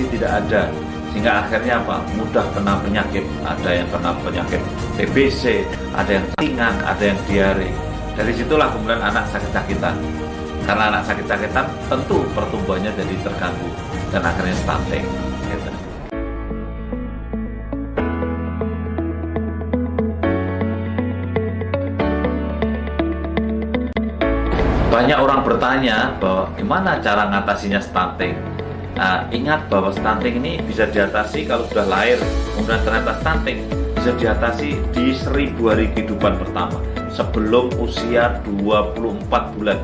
nutrisi tidak ada. Sehingga akhirnya apa? Mudah kena penyakit. Ada yang kena penyakit TBC ada yang ringan ada yang diare. Dari situlah kemudian anak sakit-sakitan. Karena anak sakit-sakitan tentu pertumbuhannya jadi terganggu dan akhirnya stunting gitu. banyak orang bertanya bahwa gimana cara ngatasinya stunting Nah, ingat bahwa stunting ini bisa diatasi kalau sudah lahir, kemudian ternyata stunting bisa diatasi di seribu hari kehidupan pertama sebelum usia 24 bulan.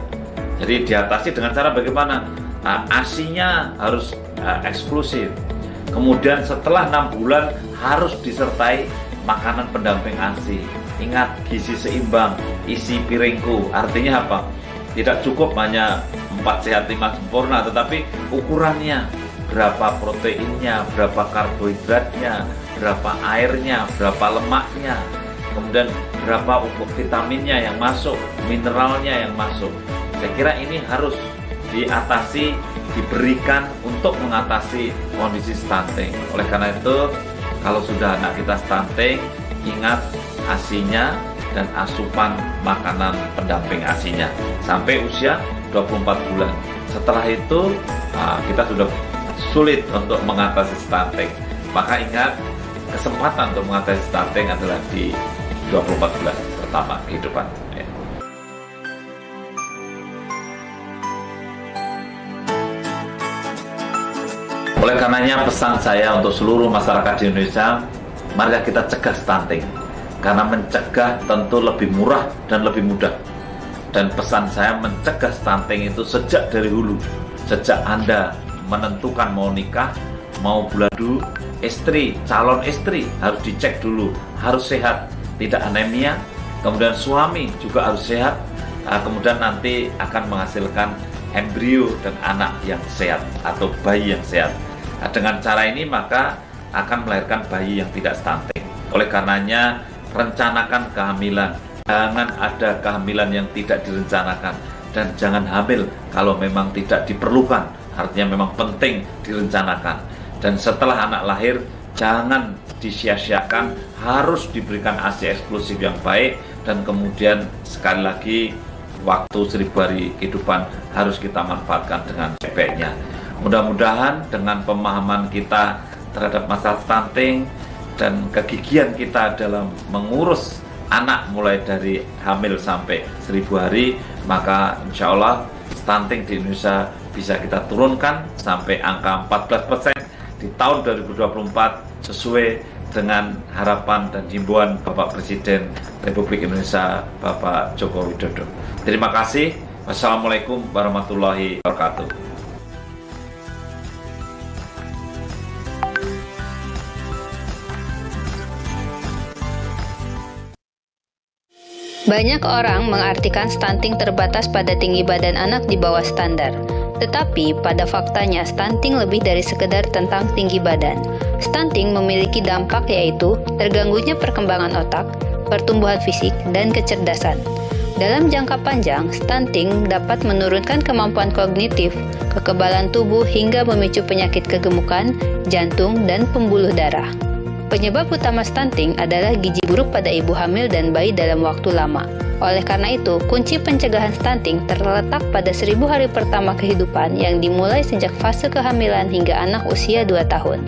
Jadi diatasi dengan cara bagaimana? Nah, asinya harus uh, eksklusif. Kemudian setelah enam bulan harus disertai makanan pendamping ASI. Ingat gizi seimbang, isi piringku. Artinya apa? Tidak cukup hanya empat sehat lima sempurna. Tetapi ukurannya berapa proteinnya berapa karbohidratnya berapa airnya berapa lemaknya kemudian berapa ukur vitaminnya yang masuk mineralnya yang masuk. Saya kira ini harus diatasi diberikan untuk mengatasi kondisi stunting. Oleh karena itu kalau sudah anak kita stunting ingat asinya dan asupan makanan pendamping asinya. Sampai usia 24 bulan. Setelah itu uh, kita sudah sulit untuk mengatasi stunting. Maka ingat kesempatan untuk mengatasi stunting adalah di 24 bulan pertama kehidupan. Ya. Oleh karenanya pesan saya untuk seluruh masyarakat di Indonesia, mari kita cegah stunting. Karena mencegah tentu lebih murah dan lebih mudah dan pesan saya mencegah stunting itu sejak dari hulu. Sejak anda menentukan mau nikah mau buladu istri calon istri harus dicek dulu. Harus sehat tidak anemia. Kemudian suami juga harus sehat. Ah, kemudian nanti akan menghasilkan embrio dan anak yang sehat atau bayi yang sehat. Nah, dengan cara ini maka akan melahirkan bayi yang tidak stunting. Oleh karenanya rencanakan kehamilan Jangan ada kehamilan yang tidak direncanakan dan jangan hamil kalau memang tidak diperlukan. Artinya memang penting direncanakan. Dan setelah anak lahir jangan disia-siakan, harus diberikan ASI eksklusif yang baik dan kemudian sekali lagi waktu seribu hari kehidupan harus kita manfaatkan dengan sebaiknya. Mudah-mudahan dengan pemahaman kita terhadap masalah stunting dan kegigihan kita dalam mengurus anak mulai dari hamil sampai seribu hari maka insya Allah stunting di Indonesia bisa kita turunkan sampai angka 14% di tahun 2024 sesuai dengan harapan dan himbauan Bapak Presiden Republik Indonesia Bapak Joko Widodo. Terima kasih. Wassalamualaikum warahmatullahi wabarakatuh. Banyak orang mengartikan stunting terbatas pada tinggi badan anak di bawah standar. Tetapi pada faktanya stunting lebih dari sekedar tentang tinggi badan. Stunting memiliki dampak yaitu terganggunya perkembangan otak, pertumbuhan fisik, dan kecerdasan. Dalam jangka panjang, stunting dapat menurunkan kemampuan kognitif, kekebalan tubuh hingga memicu penyakit kegemukan, jantung, dan pembuluh darah. Penyebab utama stunting adalah gizi buruk pada ibu hamil dan bayi dalam waktu lama. Oleh karena itu, kunci pencegahan stunting terletak pada seribu hari pertama kehidupan yang dimulai sejak fase kehamilan hingga anak usia 2 tahun.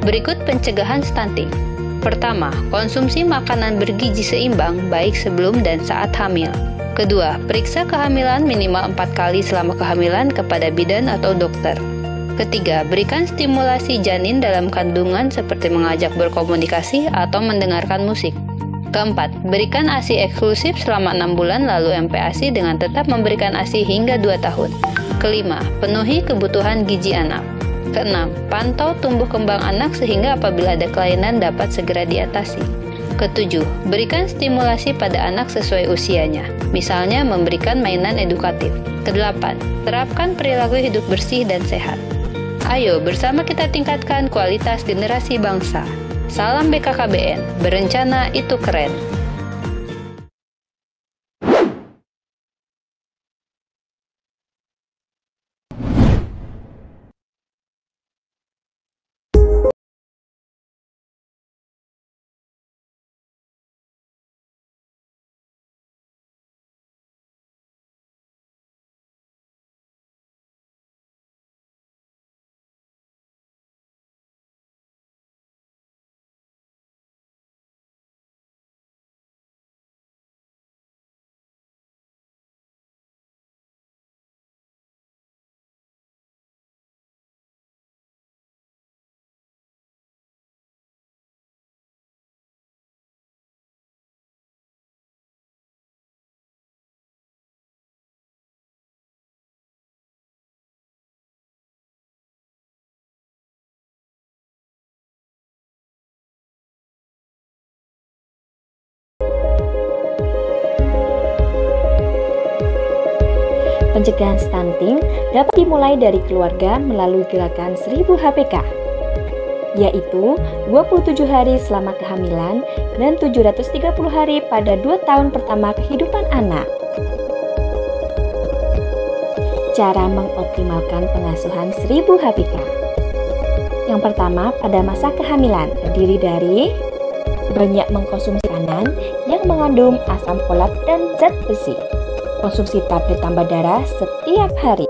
Berikut pencegahan stunting. Pertama, konsumsi makanan bergizi seimbang baik sebelum dan saat hamil. Kedua, periksa kehamilan minimal 4 kali selama kehamilan kepada bidan atau dokter. Ketiga, berikan stimulasi janin dalam kandungan seperti mengajak berkomunikasi atau mendengarkan musik. Keempat, berikan ASI eksklusif selama 6 bulan lalu MPASI dengan tetap memberikan ASI hingga 2 tahun. Kelima, penuhi kebutuhan gizi anak. Keenam, pantau tumbuh kembang anak sehingga apabila ada kelainan dapat segera diatasi. Ketujuh, berikan stimulasi pada anak sesuai usianya, misalnya memberikan mainan edukatif. Kedelapan, terapkan perilaku hidup bersih dan sehat. Ayo bersama kita tingkatkan kualitas generasi bangsa. Salam BKKBN, berencana itu keren. Pencegahan stunting dapat dimulai dari keluarga melalui gerakan 1000 HPK, yaitu 27 hari selama kehamilan dan 730 hari pada 2 tahun pertama kehidupan anak. Cara mengoptimalkan pengasuhan 1000 HPK Yang pertama, pada masa kehamilan terdiri dari banyak mengkonsumsi makanan yang mengandung asam folat dan zat besi. Konsumsi tablet tambah darah setiap hari.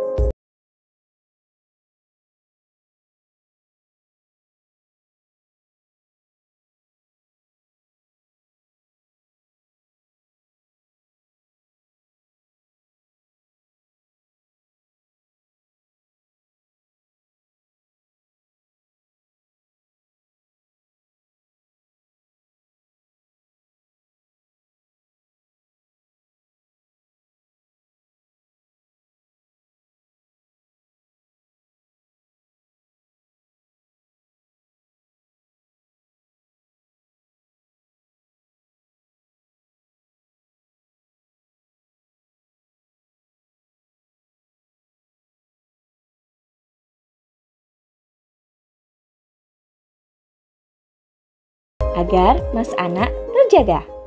Agar mas anak terjaga.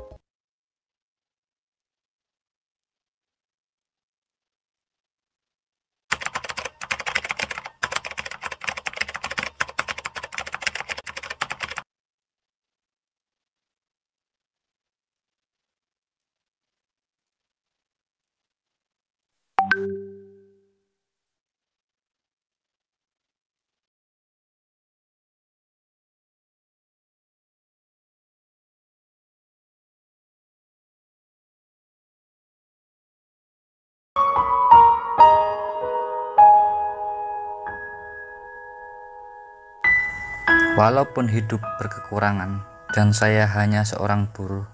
Walaupun hidup berkekurangan dan saya hanya seorang buruh,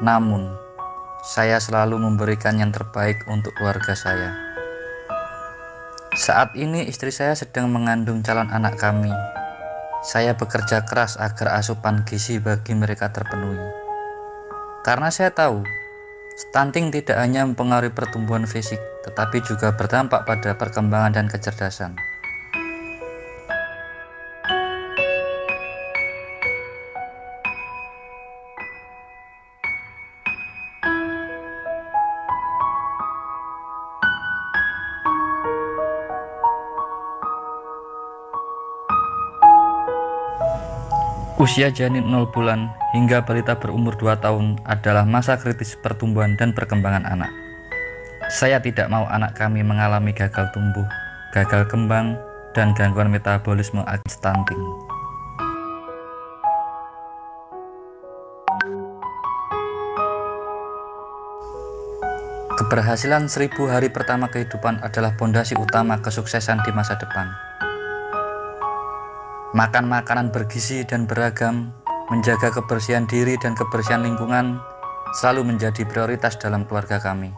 namun saya selalu memberikan yang terbaik untuk keluarga saya. Saat ini istri saya sedang mengandung calon anak kami. Saya bekerja keras agar asupan gizi bagi mereka terpenuhi. Karena saya tahu, stunting tidak hanya mempengaruhi pertumbuhan fisik, tetapi juga berdampak pada perkembangan dan kecerdasan. Usia janin 0 bulan hingga balita berumur 2 tahun adalah masa kritis pertumbuhan dan perkembangan anak. Saya tidak mau anak kami mengalami gagal tumbuh, gagal kembang, dan gangguan metabolisme akibat stunting. Keberhasilan seribu hari pertama kehidupan adalah pondasi utama kesuksesan di masa depan. Makan makanan bergizi dan beragam, menjaga kebersihan diri dan kebersihan lingkungan selalu menjadi prioritas dalam keluarga kami.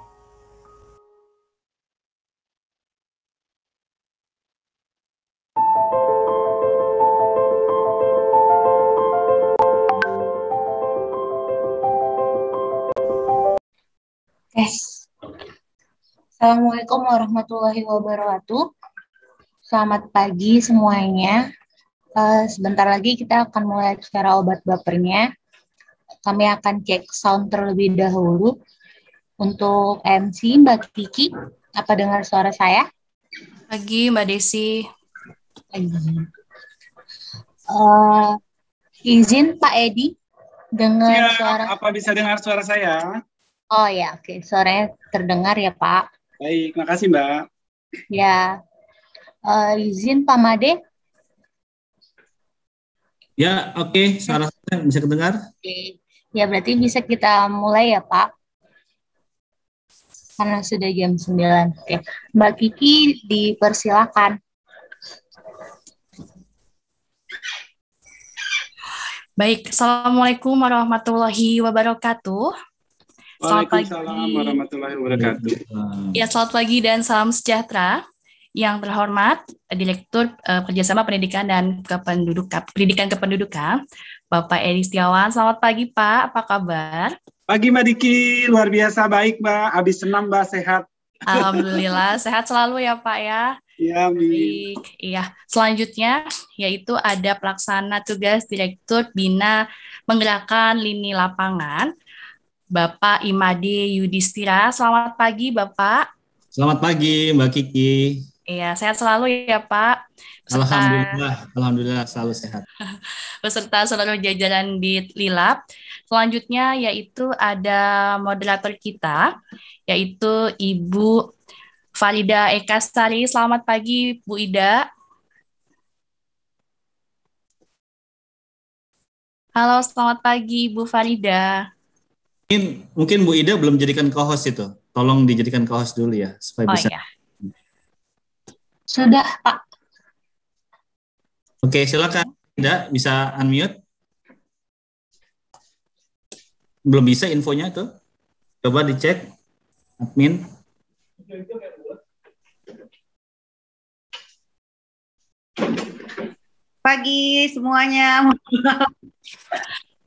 Yes. Assalamualaikum warahmatullahi wabarakatuh. Selamat pagi semuanya. Uh, sebentar lagi kita akan mulai acara obat bapernya. Kami akan cek sound terlebih dahulu. Untuk MC Mbak Kiki, apa dengar suara saya? Pagi Mbak Desi. Pagi. Uh, izin Pak Edi dengar ya, suara. Apa bisa dengar suara saya? Oh ya, oke. Okay. Suaranya terdengar ya Pak. Baik, makasih Mbak. Ya, uh, izin Pak Made. Ya, oke, okay. suara saya bisa kedengar? Oke. Okay. Ya, berarti bisa kita mulai ya, Pak. Karena sudah jam 9. Oke. Okay. Mbak Kiki dipersilakan. Baik, Assalamualaikum warahmatullahi wabarakatuh. Waalaikumsalam warahmatullahi wabarakatuh. Ya, selamat pagi dan salam sejahtera. Yang terhormat, Direktur uh, Kerjasama Pendidikan dan Kependudukan, Pendidikan Kependudukan, Bapak Edi Setiawan. Selamat pagi Pak, apa kabar? Pagi Mbak Diki, luar biasa baik Mbak. Habis senam Mbak, sehat. Alhamdulillah sehat selalu ya Pak ya. Iya, Baik, iya. Selanjutnya yaitu ada pelaksana tugas Direktur Bina Menggerakkan Lini Lapangan, Bapak Imade Yudhistira. Selamat pagi, Bapak. Selamat pagi, Mbak Kiki. Iya, sehat selalu ya, Pak. Beserta, Alhamdulillah, Alhamdulillah selalu sehat. Beserta seluruh jajaran di Lilap. Selanjutnya yaitu ada moderator kita, yaitu Ibu Farida Ekastari. Selamat pagi, Bu Ida. Halo, selamat pagi, Bu Farida. Mungkin, mungkin Bu Ida belum jadikan co-host itu. Tolong dijadikan co-host dulu ya, supaya oh, bisa. Iya. Sudah, Pak. Oke, silakan. Ida, bisa unmute? Belum bisa infonya tuh. Coba dicek, admin. Pagi semuanya.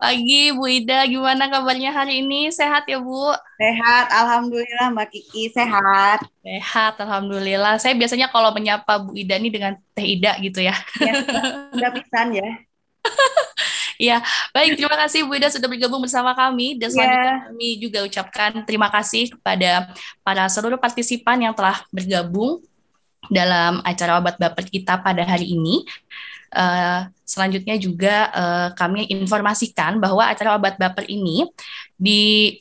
Pagi Bu Ida, gimana kabarnya hari ini? Sehat ya Bu? Sehat, Alhamdulillah Mbak Kiki, sehat. Sehat, Alhamdulillah. Saya biasanya kalau menyapa Bu Ida ini dengan Teh Ida gitu ya. Ya, udah pisan ya. Ya, baik. Terima kasih Bu Ida sudah bergabung bersama kami. Dan selanjutnya yeah. kami juga ucapkan terima kasih kepada para seluruh partisipan yang telah bergabung dalam acara obat baper kita pada hari ini. Uh, selanjutnya juga uh, kami informasikan bahwa acara obat baper ini di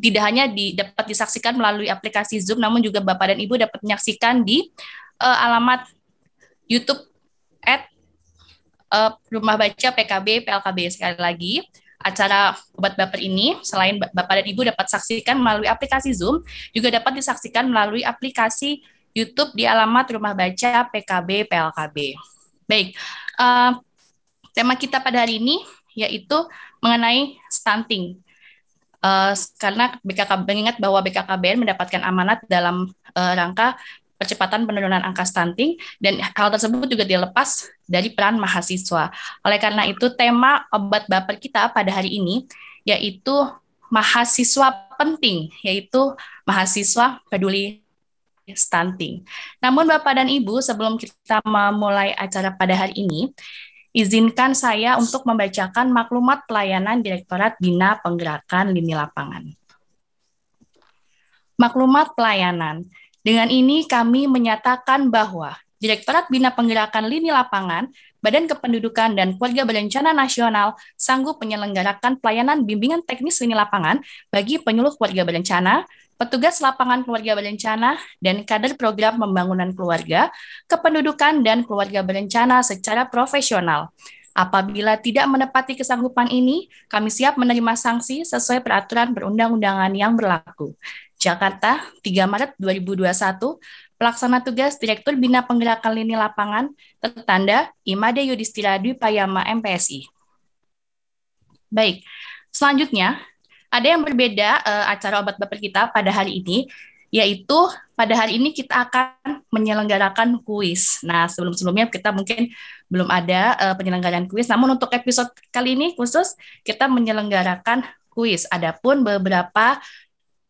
tidak hanya di, dapat disaksikan melalui aplikasi Zoom, namun juga Bapak dan Ibu dapat menyaksikan di uh, alamat YouTube at uh, Rumah Baca PKB PLKB sekali lagi. Acara obat baper ini selain Bapak dan Ibu dapat saksikan melalui aplikasi Zoom, juga dapat disaksikan melalui aplikasi YouTube di alamat Rumah Baca PKB PLKB. Baik, uh, tema kita pada hari ini yaitu mengenai stunting. Uh, karena BKK mengingat bahwa BKKBN mendapatkan amanat dalam uh, rangka percepatan penurunan angka stunting dan hal tersebut juga dilepas dari peran mahasiswa. Oleh karena itu tema obat baper kita pada hari ini yaitu mahasiswa penting yaitu mahasiswa peduli stunting. Namun Bapak dan Ibu, sebelum kita memulai acara pada hari ini, izinkan saya untuk membacakan maklumat pelayanan Direktorat Bina Penggerakan Lini Lapangan. Maklumat pelayanan. Dengan ini kami menyatakan bahwa Direktorat Bina Penggerakan Lini Lapangan, Badan Kependudukan dan Keluarga Berencana Nasional sanggup menyelenggarakan pelayanan bimbingan teknis lini lapangan bagi penyuluh keluarga berencana, petugas lapangan keluarga berencana, dan kader program pembangunan keluarga, kependudukan, dan keluarga berencana secara profesional. Apabila tidak menepati kesanggupan ini, kami siap menerima sanksi sesuai peraturan perundang-undangan yang berlaku. Jakarta, 3 Maret 2021, Pelaksana Tugas Direktur Bina Penggerakan Lini Lapangan, tertanda Imade Yudhistira Dwi Payama MPSI. Baik, selanjutnya ada yang berbeda uh, acara obat baper kita pada hari ini, yaitu pada hari ini kita akan menyelenggarakan kuis. Nah, sebelum-sebelumnya kita mungkin belum ada uh, penyelenggaraan kuis, namun untuk episode kali ini khusus kita menyelenggarakan kuis. Adapun beberapa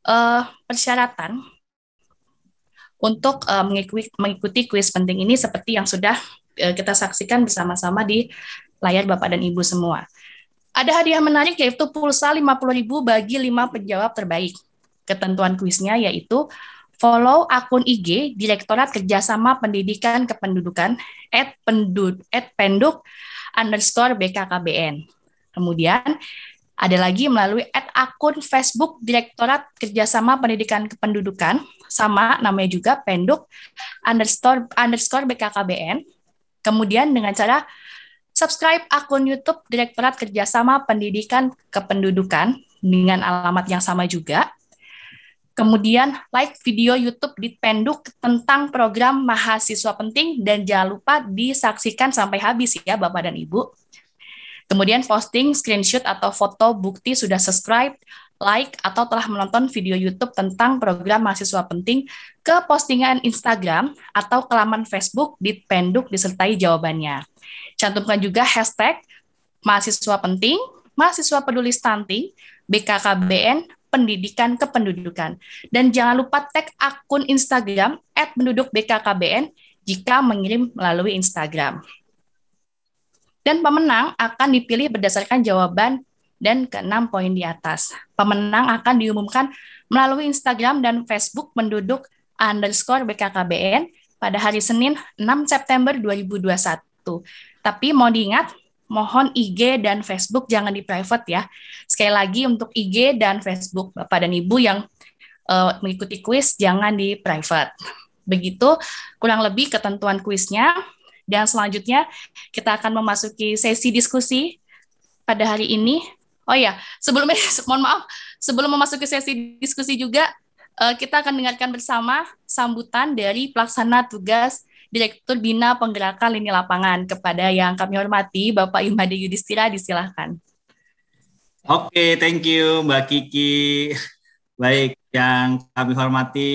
uh, persyaratan untuk uh, mengikuti, mengikuti kuis penting ini seperti yang sudah uh, kita saksikan bersama-sama di layar Bapak dan Ibu semua. Ada hadiah menarik yaitu pulsa 50.000 bagi 5 penjawab terbaik. Ketentuan kuisnya yaitu follow akun IG Direktorat Kerjasama Pendidikan Kependudukan at, pendud, at penduk underscore BKKBN. Kemudian ada lagi melalui at akun Facebook Direktorat Kerjasama Pendidikan Kependudukan sama namanya juga penduk underscore underscore BKKBN. Kemudian dengan cara subscribe akun YouTube Direktorat Kerjasama Pendidikan Kependudukan dengan alamat yang sama juga. Kemudian like video YouTube di Penduk tentang program mahasiswa penting dan jangan lupa disaksikan sampai habis ya Bapak dan Ibu. Kemudian posting screenshot atau foto bukti sudah subscribe, like, atau telah menonton video YouTube tentang program mahasiswa penting ke postingan Instagram atau ke laman Facebook di Penduk disertai jawabannya. Cantumkan juga hashtag mahasiswa penting, mahasiswa peduli stunting, BKKBN, pendidikan kependudukan. Dan jangan lupa tag akun Instagram @pendudukbkkbn jika mengirim melalui Instagram. Dan pemenang akan dipilih berdasarkan jawaban dan keenam poin di atas. Pemenang akan diumumkan melalui Instagram dan Facebook penduduk underscore BKKBN pada hari Senin 6 September 2021. Tapi mau diingat, mohon IG dan Facebook jangan di private ya. Sekali lagi untuk IG dan Facebook Bapak dan Ibu yang uh, mengikuti kuis jangan di private. Begitu kurang lebih ketentuan kuisnya. Dan selanjutnya kita akan memasuki sesi diskusi pada hari ini. Oh ya, sebelumnya mohon maaf, sebelum memasuki sesi diskusi juga uh, kita akan dengarkan bersama sambutan dari pelaksana tugas Direktur Bina Penggerakan Lini Lapangan. Kepada yang kami hormati, Bapak Imade Yudhistira, disilahkan. Oke, okay, thank you Mbak Kiki. Baik, yang kami hormati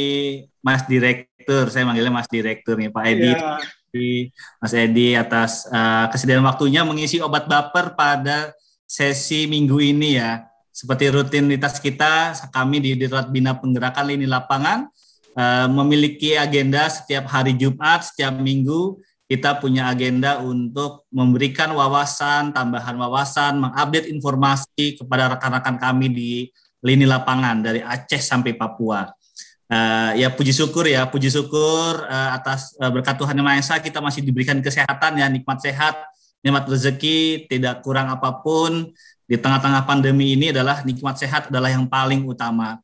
Mas Direktur, saya manggilnya Mas Direktur nih Pak Edi. Yeah. Mas Edi atas uh, kesediaan waktunya mengisi obat baper pada sesi minggu ini ya. Seperti rutinitas kita, kami di Direktorat Bina Penggerakan Lini Lapangan uh, memiliki agenda setiap hari Jumat, setiap minggu kita punya agenda untuk memberikan wawasan, tambahan wawasan, mengupdate informasi kepada rekan-rekan kami di lini lapangan dari Aceh sampai Papua. Uh, ya puji syukur ya, puji syukur uh, atas uh, berkat Tuhan Yang Maha Esa kita masih diberikan kesehatan ya, nikmat sehat, nikmat rezeki, tidak kurang apa pun di tengah-tengah pandemi ini adalah nikmat sehat adalah yang paling utama.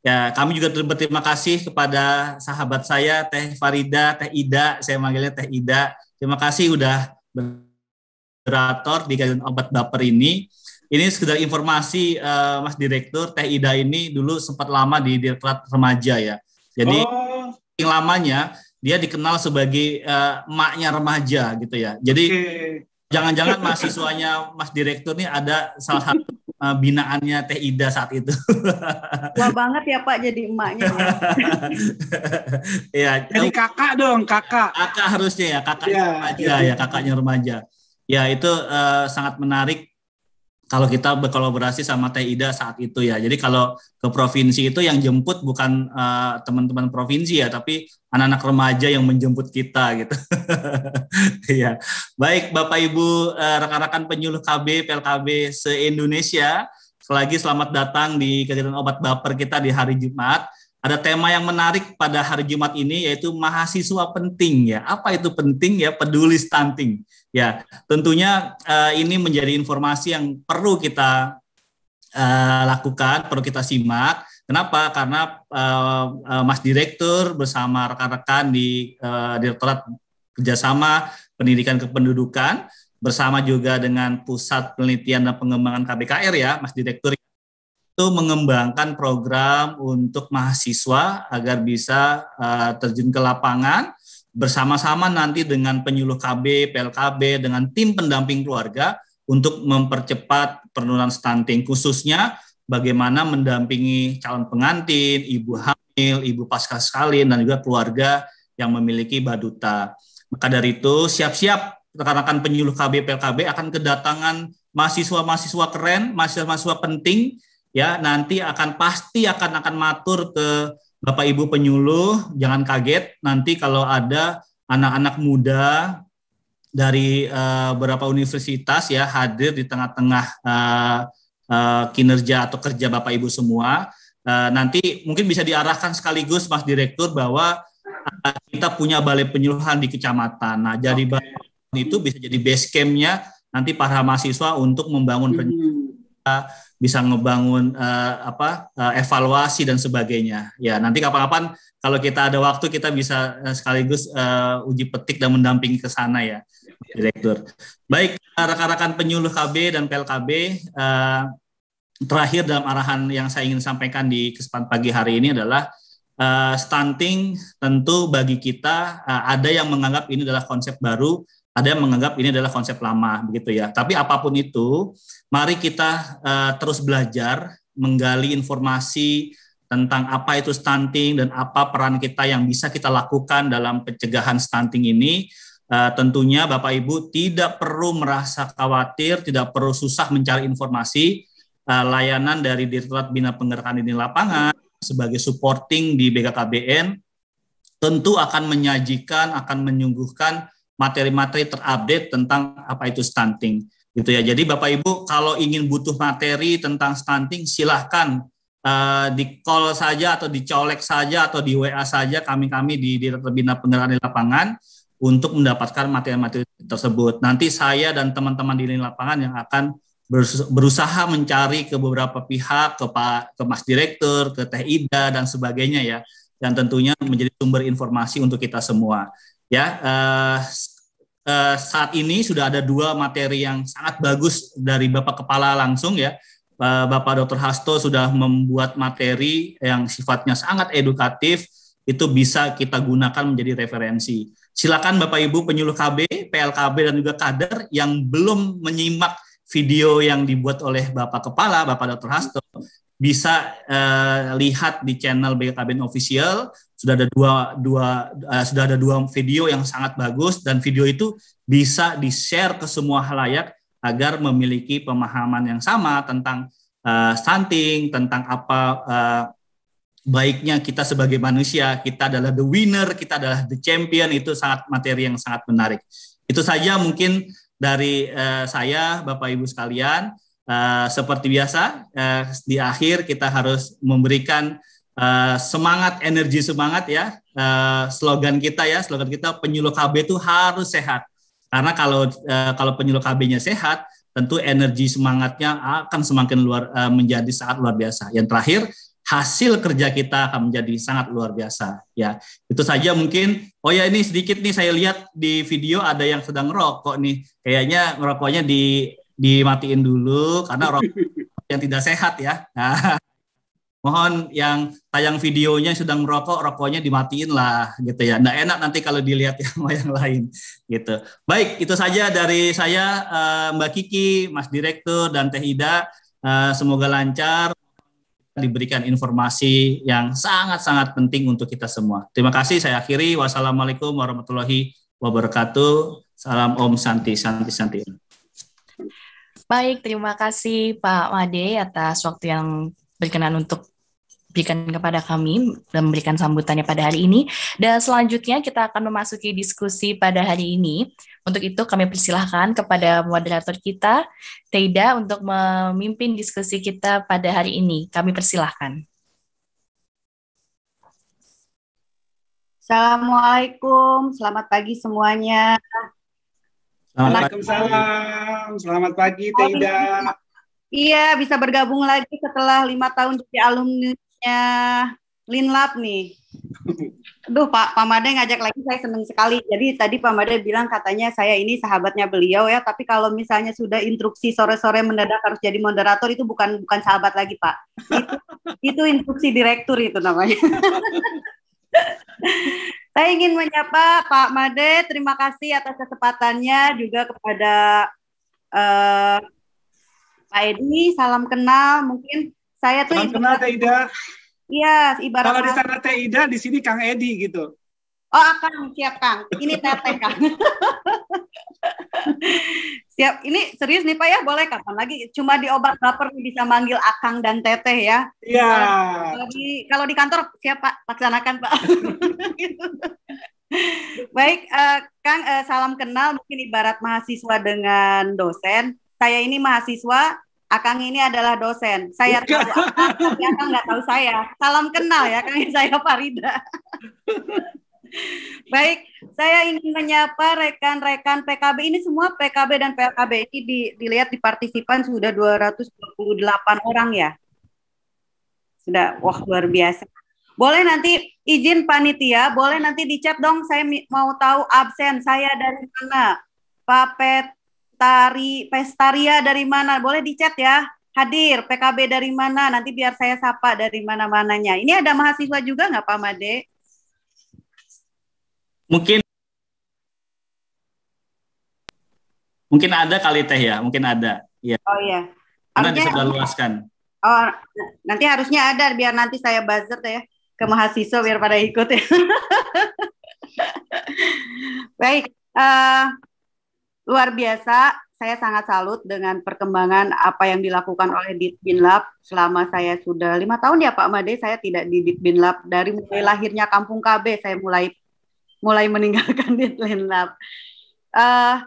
Ya, kami juga berterima kasih kepada sahabat saya Teh Farida, Teh Ida, saya manggilnya Teh Ida. Terima kasih udah moderator di kajian obat baper ini. Ini sekedar informasi uh, Mas Direktur Teh Ida ini dulu sempat lama di Direktorat Remaja ya. Jadi oh. yang lamanya dia dikenal sebagai uh, emaknya remaja gitu ya. Jadi jangan-jangan mahasiswanya Mas Direktur ini ada salah satu uh, binaannya Teh Ida saat itu. Wah banget ya Pak jadi emaknya. ya. Jadi kakak dong, kakak. Kakak harusnya ya, kakaknya ya, remaja ya, kakaknya remaja. Ya itu uh, sangat menarik kalau kita berkolaborasi sama Teh Ida saat itu ya. Jadi kalau ke provinsi itu yang jemput bukan uh, teman-teman provinsi ya, tapi anak-anak remaja yang menjemput kita gitu. ya. Baik Bapak Ibu uh, rekan-rekan penyuluh KB PLKB se-Indonesia, sekali lagi selamat datang di kegiatan obat baper kita di hari Jumat. Ada tema yang menarik pada hari Jumat ini yaitu mahasiswa penting ya. Apa itu penting ya? Peduli stunting. Ya, tentunya uh, ini menjadi informasi yang perlu kita uh, lakukan, perlu kita simak. Kenapa? Karena uh, uh, Mas Direktur bersama rekan-rekan di uh, Direktorat Kerjasama Pendidikan Kependudukan bersama juga dengan Pusat Penelitian dan Pengembangan KBKR ya, Mas Direktur itu mengembangkan program untuk mahasiswa agar bisa uh, terjun ke lapangan bersama-sama nanti dengan penyuluh KB, PLKB, dengan tim pendamping keluarga untuk mempercepat penurunan stunting, khususnya bagaimana mendampingi calon pengantin, ibu hamil, ibu pasca salin, dan juga keluarga yang memiliki baduta. Maka dari itu, siap-siap rekan-rekan penyuluh KB, PLKB akan kedatangan mahasiswa-mahasiswa keren, mahasiswa-mahasiswa penting ya nanti akan pasti akan akan matur ke Bapak Ibu penyuluh, jangan kaget nanti kalau ada anak-anak muda dari uh, beberapa universitas ya hadir di tengah-tengah uh, uh, kinerja atau kerja Bapak Ibu semua. Uh, nanti mungkin bisa diarahkan sekaligus Mas Direktur bahwa uh, kita punya balai penyuluhan di kecamatan. Nah, jadi okay. itu bisa jadi base campnya nanti para mahasiswa untuk membangun hmm bisa ngebangun uh, apa uh, evaluasi dan sebagainya. Ya, nanti kapan-kapan kalau kita ada waktu kita bisa uh, sekaligus uh, uji petik dan mendampingi ke sana ya, Direktur. Baik, rekan-rekan penyuluh KB dan PLKB uh, terakhir dalam arahan yang saya ingin sampaikan di kesempatan pagi hari ini adalah uh, stunting tentu bagi kita uh, ada yang menganggap ini adalah konsep baru ada yang menganggap ini adalah konsep lama begitu ya. Tapi apa pun itu, mari kita uh, terus belajar menggali informasi tentang apa itu stunting dan apa peran kita yang bisa kita lakukan dalam pencegahan stunting ini. Uh, tentunya Bapak Ibu tidak perlu merasa khawatir, tidak perlu susah mencari informasi. uh, layanan dari Direktorat Bina Penggerakan di Lapangan sebagai supporting di BKKBN tentu akan menyajikan, akan menyuguhkan materi-materi terupdate tentang apa itu stunting gitu ya. Jadi Bapak Ibu kalau ingin butuh materi tentang stunting silahkan uh, di call saja atau dicolek saja atau di WA saja kami-kami di Direktur Bina Penggerakan di Lapangan untuk mendapatkan materi-materi tersebut. Nanti saya dan teman-teman di lini lapangan yang akan berusaha mencari ke beberapa pihak, ke Pak, ke Mas Direktur, ke Teh Ida dan sebagainya ya, yang tentunya menjadi sumber informasi untuk kita semua. Ya, uh, uh, saat ini sudah ada dua materi yang sangat bagus dari Bapak Kepala langsung ya. Uh, Bapak Dr. Hasto sudah membuat materi yang sifatnya sangat edukatif, itu bisa kita gunakan menjadi referensi. Silakan Bapak Ibu penyuluh KB, PLKB dan juga kader yang belum menyimak video yang dibuat oleh Bapak Kepala, Bapak Dr. Hasto, bisa uh, lihat di channel BKKBN Official sudah ada dua dua uh, sudah ada dua video yang sangat bagus dan video itu bisa di share ke semua halayak agar memiliki pemahaman yang sama tentang uh, stunting tentang apa uh, baiknya kita sebagai manusia. Kita adalah the winner kita adalah the champion. Itu sangat materi yang sangat menarik. Itu saja mungkin dari uh, saya, Bapak Ibu sekalian. Uh, seperti biasa, uh, di akhir kita harus memberikan uh, semangat, energi semangat ya. Uh, slogan kita ya, slogan kita penyuluh KB itu harus sehat. Karena kalau uh, kalau penyuluh KB-nya sehat, tentu energi semangatnya akan semakin luar uh, menjadi sangat luar biasa. Yang terakhir, hasil kerja kita akan menjadi sangat luar biasa ya itu saja mungkin oh ya ini sedikit nih saya lihat di video ada yang sedang rokok nih kayaknya ngerokoknya di dimatiin dulu karena rokok yang tidak sehat ya nah, mohon yang tayang videonya sedang merokok rokoknya dimatiin lah gitu ya nggak enak nanti kalau dilihat yang yang lain gitu baik itu saja dari saya eh, Mbak Kiki Mas Direktur dan Teh Ida eh, semoga lancar diberikan informasi yang sangat-sangat penting untuk kita semua. Terima kasih, saya akhiri. Wassalamualaikum warahmatullahi wabarakatuh. Salam Om Santi, Santi, Santi. Baik, terima kasih Pak Made atas waktu yang berkenan untuk berikan kepada kami dan memberikan sambutannya pada hari ini. Dan selanjutnya kita akan memasuki diskusi pada hari ini. Untuk itu kami persilahkan kepada moderator kita, Teida, untuk memimpin diskusi kita pada hari ini. Kami persilahkan. Assalamualaikum, selamat pagi semuanya. Waalaikumsalam, selamat pagi Teida. Iya, bisa bergabung lagi setelah lima tahun jadi alumni nya Linlab nih. Duh Pak, Pak Made ngajak lagi saya seneng sekali. Jadi tadi Pak Made bilang katanya saya ini sahabatnya beliau ya, tapi kalau misalnya sudah instruksi sore-sore mendadak harus jadi moderator itu bukan bukan sahabat lagi Pak. Itu, itu instruksi direktur itu namanya. saya ingin menyapa Pak Made, terima kasih atas kesempatannya juga kepada uh, Pak Edi, salam kenal. Mungkin saya tuh Salam kenal Teh Ida. Iya, ibarat Kalau di sana Teh Ida, di sini Kang Edi gitu. Oh, Kang, siap Kang. Ini teteh Kang. siap. Ini serius nih Pak ya, boleh kapan lagi? Cuma di obat baper bisa manggil Akang dan Teteh ya. Iya. Kalau di kalau di kantor siap Pak, laksanakan Pak. Baik, uh, Kang, uh, salam kenal. Mungkin ibarat mahasiswa dengan dosen. Saya ini mahasiswa, Akang ini adalah dosen. Saya tahu Akang, tapi Akang nggak tahu saya. Salam kenal ya, Kang. Saya Farida. Baik, saya ingin menyapa rekan-rekan PKB ini semua PKB dan PKB ini di, dilihat di partisipan sudah 228 orang ya. Sudah, wah luar biasa. Boleh nanti izin panitia, boleh nanti dicat dong saya mau tahu absen saya dari mana. Papet Pestari, Pestaria dari mana? Boleh dicat ya. Hadir, PKB dari mana? Nanti biar saya sapa dari mana-mananya. Ini ada mahasiswa juga nggak Pak Made? Mungkin mungkin ada kali teh ya, mungkin ada. Ya. Oh iya. Karena bisa luaskan. Oh, nanti harusnya ada biar nanti saya buzzer ya ke mahasiswa biar pada ikut ya. Baik, uh, luar biasa. saya sangat salut dengan perkembangan apa yang dilakukan oleh Ditbinlab selama saya sudah lima tahun ya Pak Made. Saya tidak di Ditbinlab dari mulai lahirnya Kampung KB saya mulai mulai meninggalkan Ditbinlab. Uh,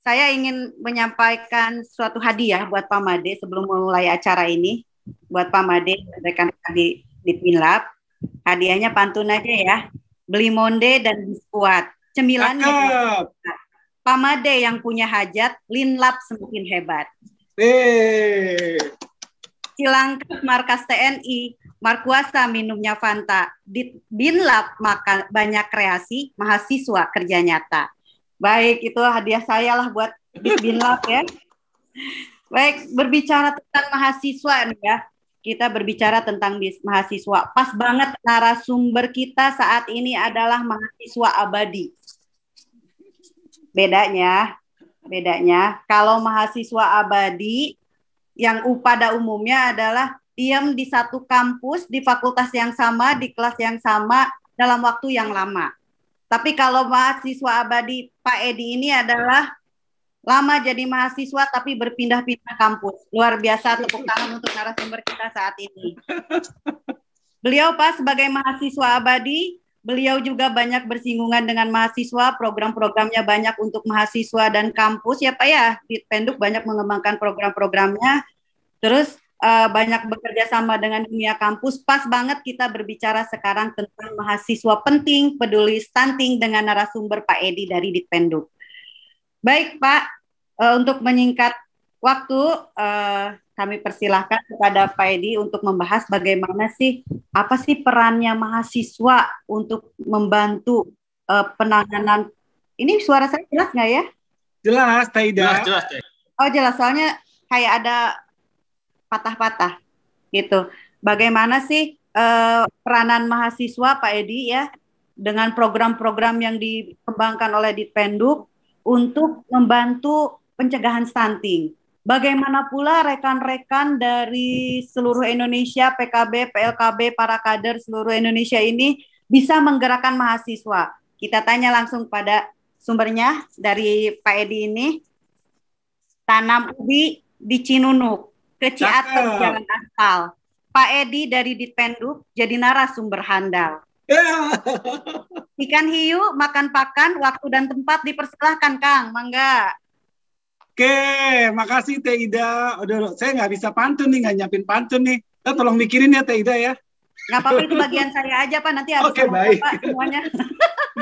saya ingin menyampaikan suatu hadiah buat Pak Made sebelum mulai acara ini. Buat Pak Made, rekan-rekan di Ditbinlab. Hadiahnya pantun aja ya. Beli monde dan biskuat. Cemilannya. Pamade yang punya hajat, Linlap semakin hebat. Hey. Cilangkap markas TNI, Markuasa minumnya Fanta, Binlap makan banyak kreasi, mahasiswa kerja nyata. Baik, itu hadiah saya lah buat Binlap ya. Baik, berbicara tentang mahasiswa nih ya. Kita berbicara tentang mahasiswa. Pas banget narasumber kita saat ini adalah mahasiswa abadi bedanya bedanya kalau mahasiswa abadi yang pada umumnya adalah diam di satu kampus di fakultas yang sama di kelas yang sama dalam waktu yang lama. Tapi kalau mahasiswa abadi Pak Edi ini adalah lama jadi mahasiswa tapi berpindah-pindah kampus. Luar biasa tepuk tangan untuk narasumber kita saat ini. Beliau Pak sebagai mahasiswa abadi Beliau juga banyak bersinggungan dengan mahasiswa, program-programnya banyak untuk mahasiswa dan kampus ya Pak ya. Penduk banyak mengembangkan program-programnya. Terus uh, banyak bekerja sama dengan dunia kampus. Pas banget kita berbicara sekarang tentang mahasiswa penting, peduli stunting dengan narasumber Pak Edi dari Ditpenduk. Baik Pak, uh, untuk menyingkat waktu, uh, kami persilahkan kepada Pak Edi untuk membahas bagaimana sih apa sih perannya mahasiswa untuk membantu uh, penanganan. Ini suara saya jelas nggak ya? Jelas, Taida. Jelas, jelas. Oh jelas, soalnya kayak ada patah-patah gitu. Bagaimana sih uh, peranan mahasiswa Pak Edi ya dengan program-program yang dikembangkan oleh Ditpenduk untuk membantu pencegahan stunting Bagaimana pula rekan-rekan dari seluruh Indonesia, PKB, PLKB, para kader seluruh Indonesia ini bisa menggerakkan mahasiswa? Kita tanya langsung pada sumbernya dari Pak Edi ini. Tanam ubi di Cinunuk, ke Ciater Jalan Aspal. Pak Edi dari Ditpenduk jadi narasumber handal. Yeah. Ikan hiu, makan pakan, waktu dan tempat dipersilahkan Kang, mangga. Oke, makasih Teh Ida. Udah, saya nggak bisa pantun nih, nggak nyiapin pantun nih. Nah, tolong mikirin ya Teh Ida ya. Nggak apa-apa itu bagian saya aja Pak, nanti harus Oke, baik. Pak semuanya.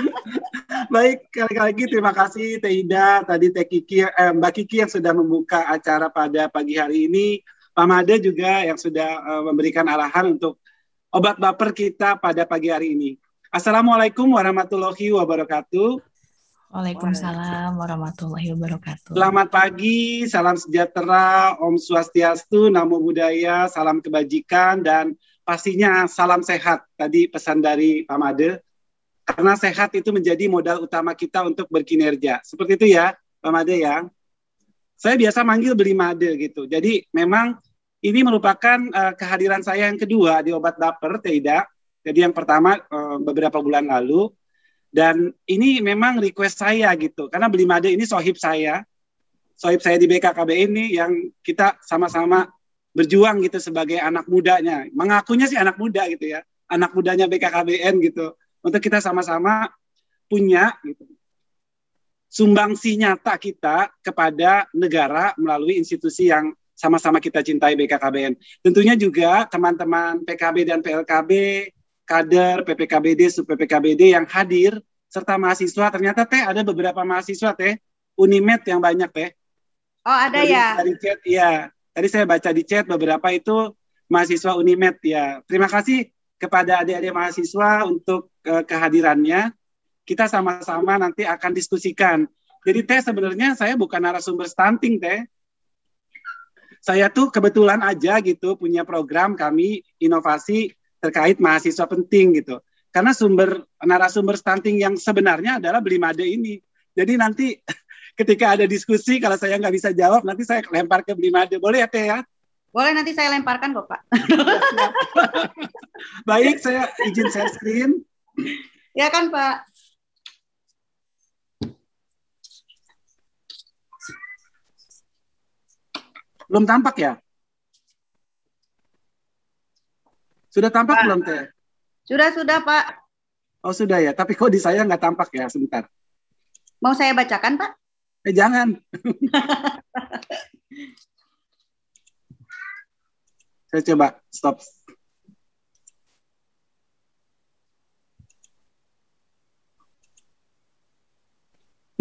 baik, kali lagi terima kasih Teh Ida, tadi Teh Kiki, eh, Mbak Kiki yang sudah membuka acara pada pagi hari ini. Pak Made juga yang sudah uh, memberikan arahan untuk obat baper kita pada pagi hari ini. Assalamualaikum warahmatullahi wabarakatuh. Waalaikumsalam warahmatullahi wabarakatuh. Selamat pagi, salam sejahtera, Om Swastiastu, Namo Buddhaya, salam kebajikan, dan pastinya salam sehat. Tadi pesan dari Pak Made, karena sehat itu menjadi modal utama kita untuk berkinerja. Seperti itu ya, Pak Made ya. Saya biasa manggil beli Made gitu. Jadi memang ini merupakan uh, kehadiran saya yang kedua di obat baper, tidak. Jadi yang pertama uh, beberapa bulan lalu, dan ini memang request saya gitu, karena beli made ini sohib saya, sohib saya di BKKB ini yang kita sama-sama berjuang gitu sebagai anak mudanya. Mengakunya sih anak muda gitu ya, anak mudanya BKKBN gitu. Untuk kita sama-sama punya gitu, sumbangsi nyata kita kepada negara melalui institusi yang sama-sama kita cintai BKKBN. Tentunya juga teman-teman PKB dan PLKB kader PPKBD, sub PPKBD yang hadir serta mahasiswa. Ternyata teh ada beberapa mahasiswa teh Unimed yang banyak teh. Oh ada dari, ya. Dari chat ya. Tadi saya baca di chat beberapa itu mahasiswa Unimed ya. Terima kasih kepada adik-adik mahasiswa untuk uh, kehadirannya. Kita sama-sama nanti akan diskusikan. Jadi teh sebenarnya saya bukan narasumber stunting teh. Saya tuh kebetulan aja gitu punya program kami inovasi terkait mahasiswa penting gitu. Karena sumber narasumber stunting yang sebenarnya adalah beli made ini. Jadi nanti ketika ada diskusi kalau saya nggak bisa jawab nanti saya lempar ke beli made. Boleh ya Teh ya? Boleh nanti saya lemparkan kok Pak. Baik, saya izin share screen. Ya kan Pak. Belum tampak ya? Sudah tampak Pak. belum teh? Sudah, sudah Pak. Oh sudah ya, tapi kok di saya nggak tampak ya sebentar. Mau saya bacakan Pak? Eh jangan. saya coba stop.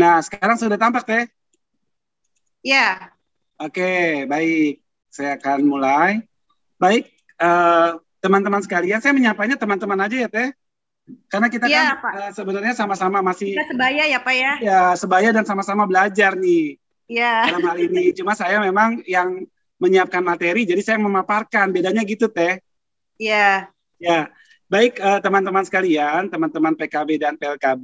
Nah, sekarang sudah tampak teh? Ya. Oke, baik. Saya akan mulai. Baik, eh, teman-teman sekalian, saya menyapanya teman-teman aja ya teh. Karena kita Iya, kan Pak. eh, sebenarnya sama-sama masih Kita sebaya ya Pak ya. ya sebaya dan sama-sama belajar nih Ya. dalam hal ini. Cuma saya memang yang menyiapkan materi, jadi saya memaparkan. Bedanya gitu teh. Ya. Ya, baik eh, teman-teman sekalian, teman-teman PKB dan PLKB,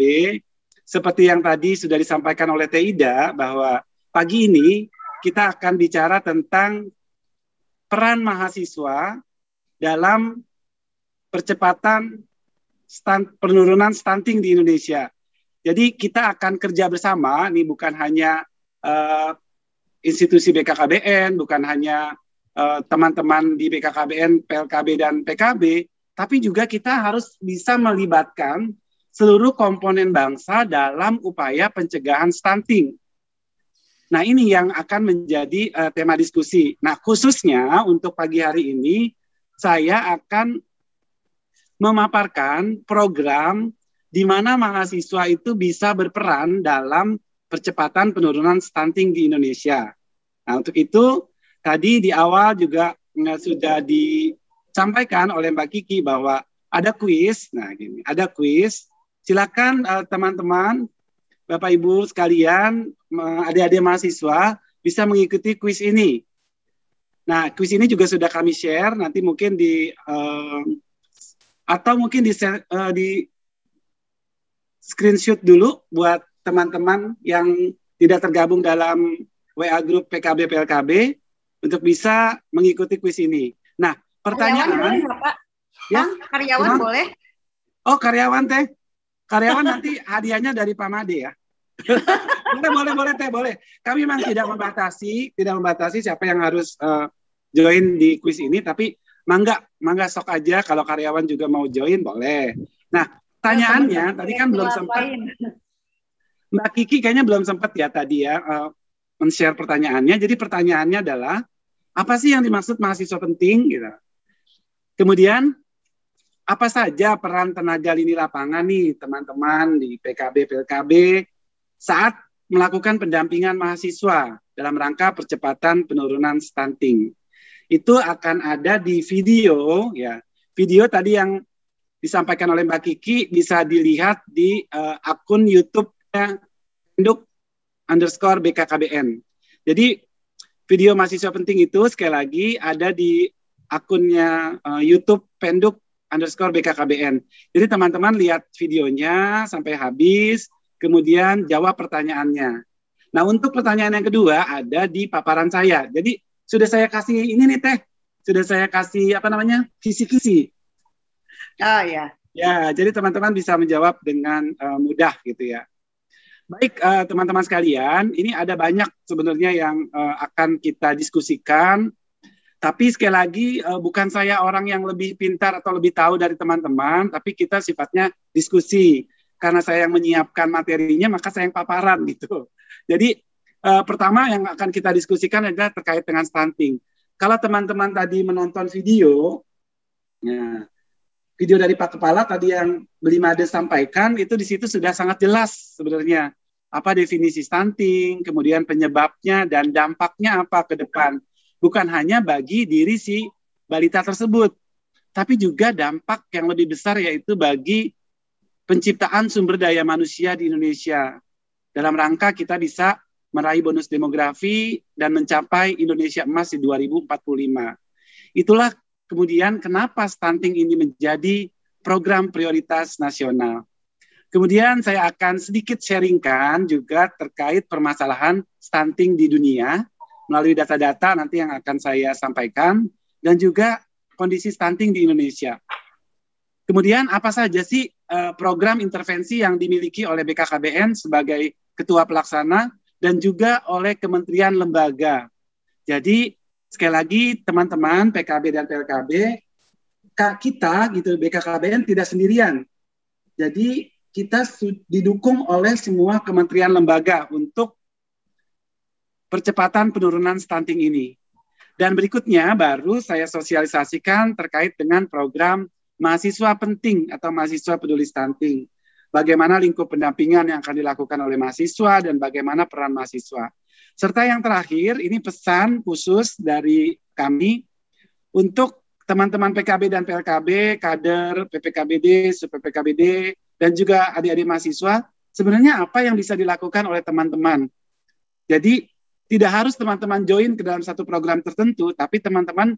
seperti yang tadi sudah disampaikan oleh Teida bahwa pagi ini kita akan bicara tentang peran mahasiswa dalam percepatan stan- penurunan stunting di Indonesia. Jadi kita akan kerja bersama, ini bukan hanya eh, institusi BKKBN, bukan hanya eh, teman-teman di BKKBN, PLKB dan PKB, tapi juga kita harus bisa melibatkan seluruh komponen bangsa dalam upaya pencegahan stunting. Nah, ini yang akan menjadi eh, tema diskusi. Nah, khususnya untuk pagi hari ini saya akan memaparkan program di mana mahasiswa itu bisa berperan dalam percepatan penurunan stunting di Indonesia. Nah, untuk itu tadi di awal juga eh, sudah disampaikan oleh Mbak Kiki bahwa ada kuis. Nah, gini, ada kuis. Silakan eh, teman-teman, Bapak Ibu sekalian, ma- adik-adik mahasiswa bisa mengikuti kuis ini. Nah, kuis ini juga sudah kami share. Nanti mungkin di eh, atau mungkin di, eh, di screenshot dulu buat teman-teman yang tidak tergabung dalam WA grup PKB PLKB untuk bisa mengikuti kuis ini. Nah, Karyawan boleh pertanyaan Pak? ya, Hah? Karyawan Gimana? boleh? oh karyawan teh, karyawan nanti hadiahnya dari Pak Made ya. Boleh, boleh, boleh teh, boleh. Kami memang tidak membatasi, tidak membatasi siapa yang harus eh, join di kuis ini, tapi mangga, mangga sok aja kalau karyawan juga mau join boleh. Nah, pertanyaannya tadi kan belum sempat? Mbak Kiki kayaknya belum sempat ya tadi ya eh, men-share pertanyaannya. Jadi pertanyaannya adalah apa sih yang dimaksud mahasiswa penting gitu. Kemudian apa saja peran tenaga lini lapangan nih teman-teman di PKB PLKB saat melakukan pendampingan mahasiswa dalam rangka percepatan penurunan stunting. Itu akan ada di video ya. Video tadi yang disampaikan oleh Mbak Kiki bisa dilihat di eh, akun YouTube-nya Penduk underscore BKKBN. Jadi video mahasiswa penting itu sekali lagi ada di akunnya eh, YouTube Penduk underscore BKKBN. Jadi teman-teman lihat videonya sampai habis, kemudian jawab pertanyaannya. Nah untuk pertanyaan yang kedua ada di paparan saya. Jadi sudah saya kasih ini nih teh, sudah saya kasih apa namanya kisi-kisi. Oh ya. Ya, jadi teman-teman bisa menjawab dengan eh, mudah gitu ya. Baik, eh, teman-teman sekalian, ini ada banyak sebenarnya yang eh, akan kita diskusikan. Tapi sekali lagi, eh, bukan saya orang yang lebih pintar atau lebih tahu dari teman-teman, tapi kita sifatnya diskusi. Karena saya yang menyiapkan materinya, maka saya yang paparan gitu. Jadi, eh, pertama yang akan kita diskusikan adalah terkait dengan stunting. Kalau teman-teman tadi menonton video, ya, video dari Pak Kepala tadi yang Beli Made sampaikan itu di situ sudah sangat jelas sebenarnya apa definisi stunting, kemudian penyebabnya dan dampaknya apa ke depan. Bukan hanya bagi diri si balita tersebut, tapi juga dampak yang lebih besar yaitu bagi penciptaan sumber daya manusia di Indonesia. Dalam rangka kita bisa meraih bonus demografi dan mencapai Indonesia emas di 2045. Itulah kemudian kenapa stunting ini menjadi program prioritas nasional. Kemudian saya akan sedikit sharingkan juga terkait permasalahan stunting di dunia melalui data-data nanti yang akan saya sampaikan dan juga kondisi stunting di Indonesia. Kemudian apa saja sih eh, program intervensi yang dimiliki oleh BKKBN sebagai ketua pelaksana dan juga oleh kementerian lembaga. Jadi sekali lagi teman-teman PKB dan PLKB kita gitu BKKBN tidak sendirian. Jadi kita didukung oleh semua kementerian lembaga untuk percepatan penurunan stunting ini. Dan berikutnya baru saya sosialisasikan terkait dengan program mahasiswa penting atau mahasiswa peduli stunting. Bagaimana lingkup pendampingan yang akan dilakukan oleh mahasiswa dan bagaimana peran mahasiswa. Serta yang terakhir, ini pesan khusus dari kami untuk teman-teman PKB dan PLKB, kader PPKBD, PPKBD, dan juga adik-adik mahasiswa, sebenarnya apa yang bisa dilakukan oleh teman-teman. Jadi tidak harus teman-teman join ke dalam satu program tertentu, tapi teman-teman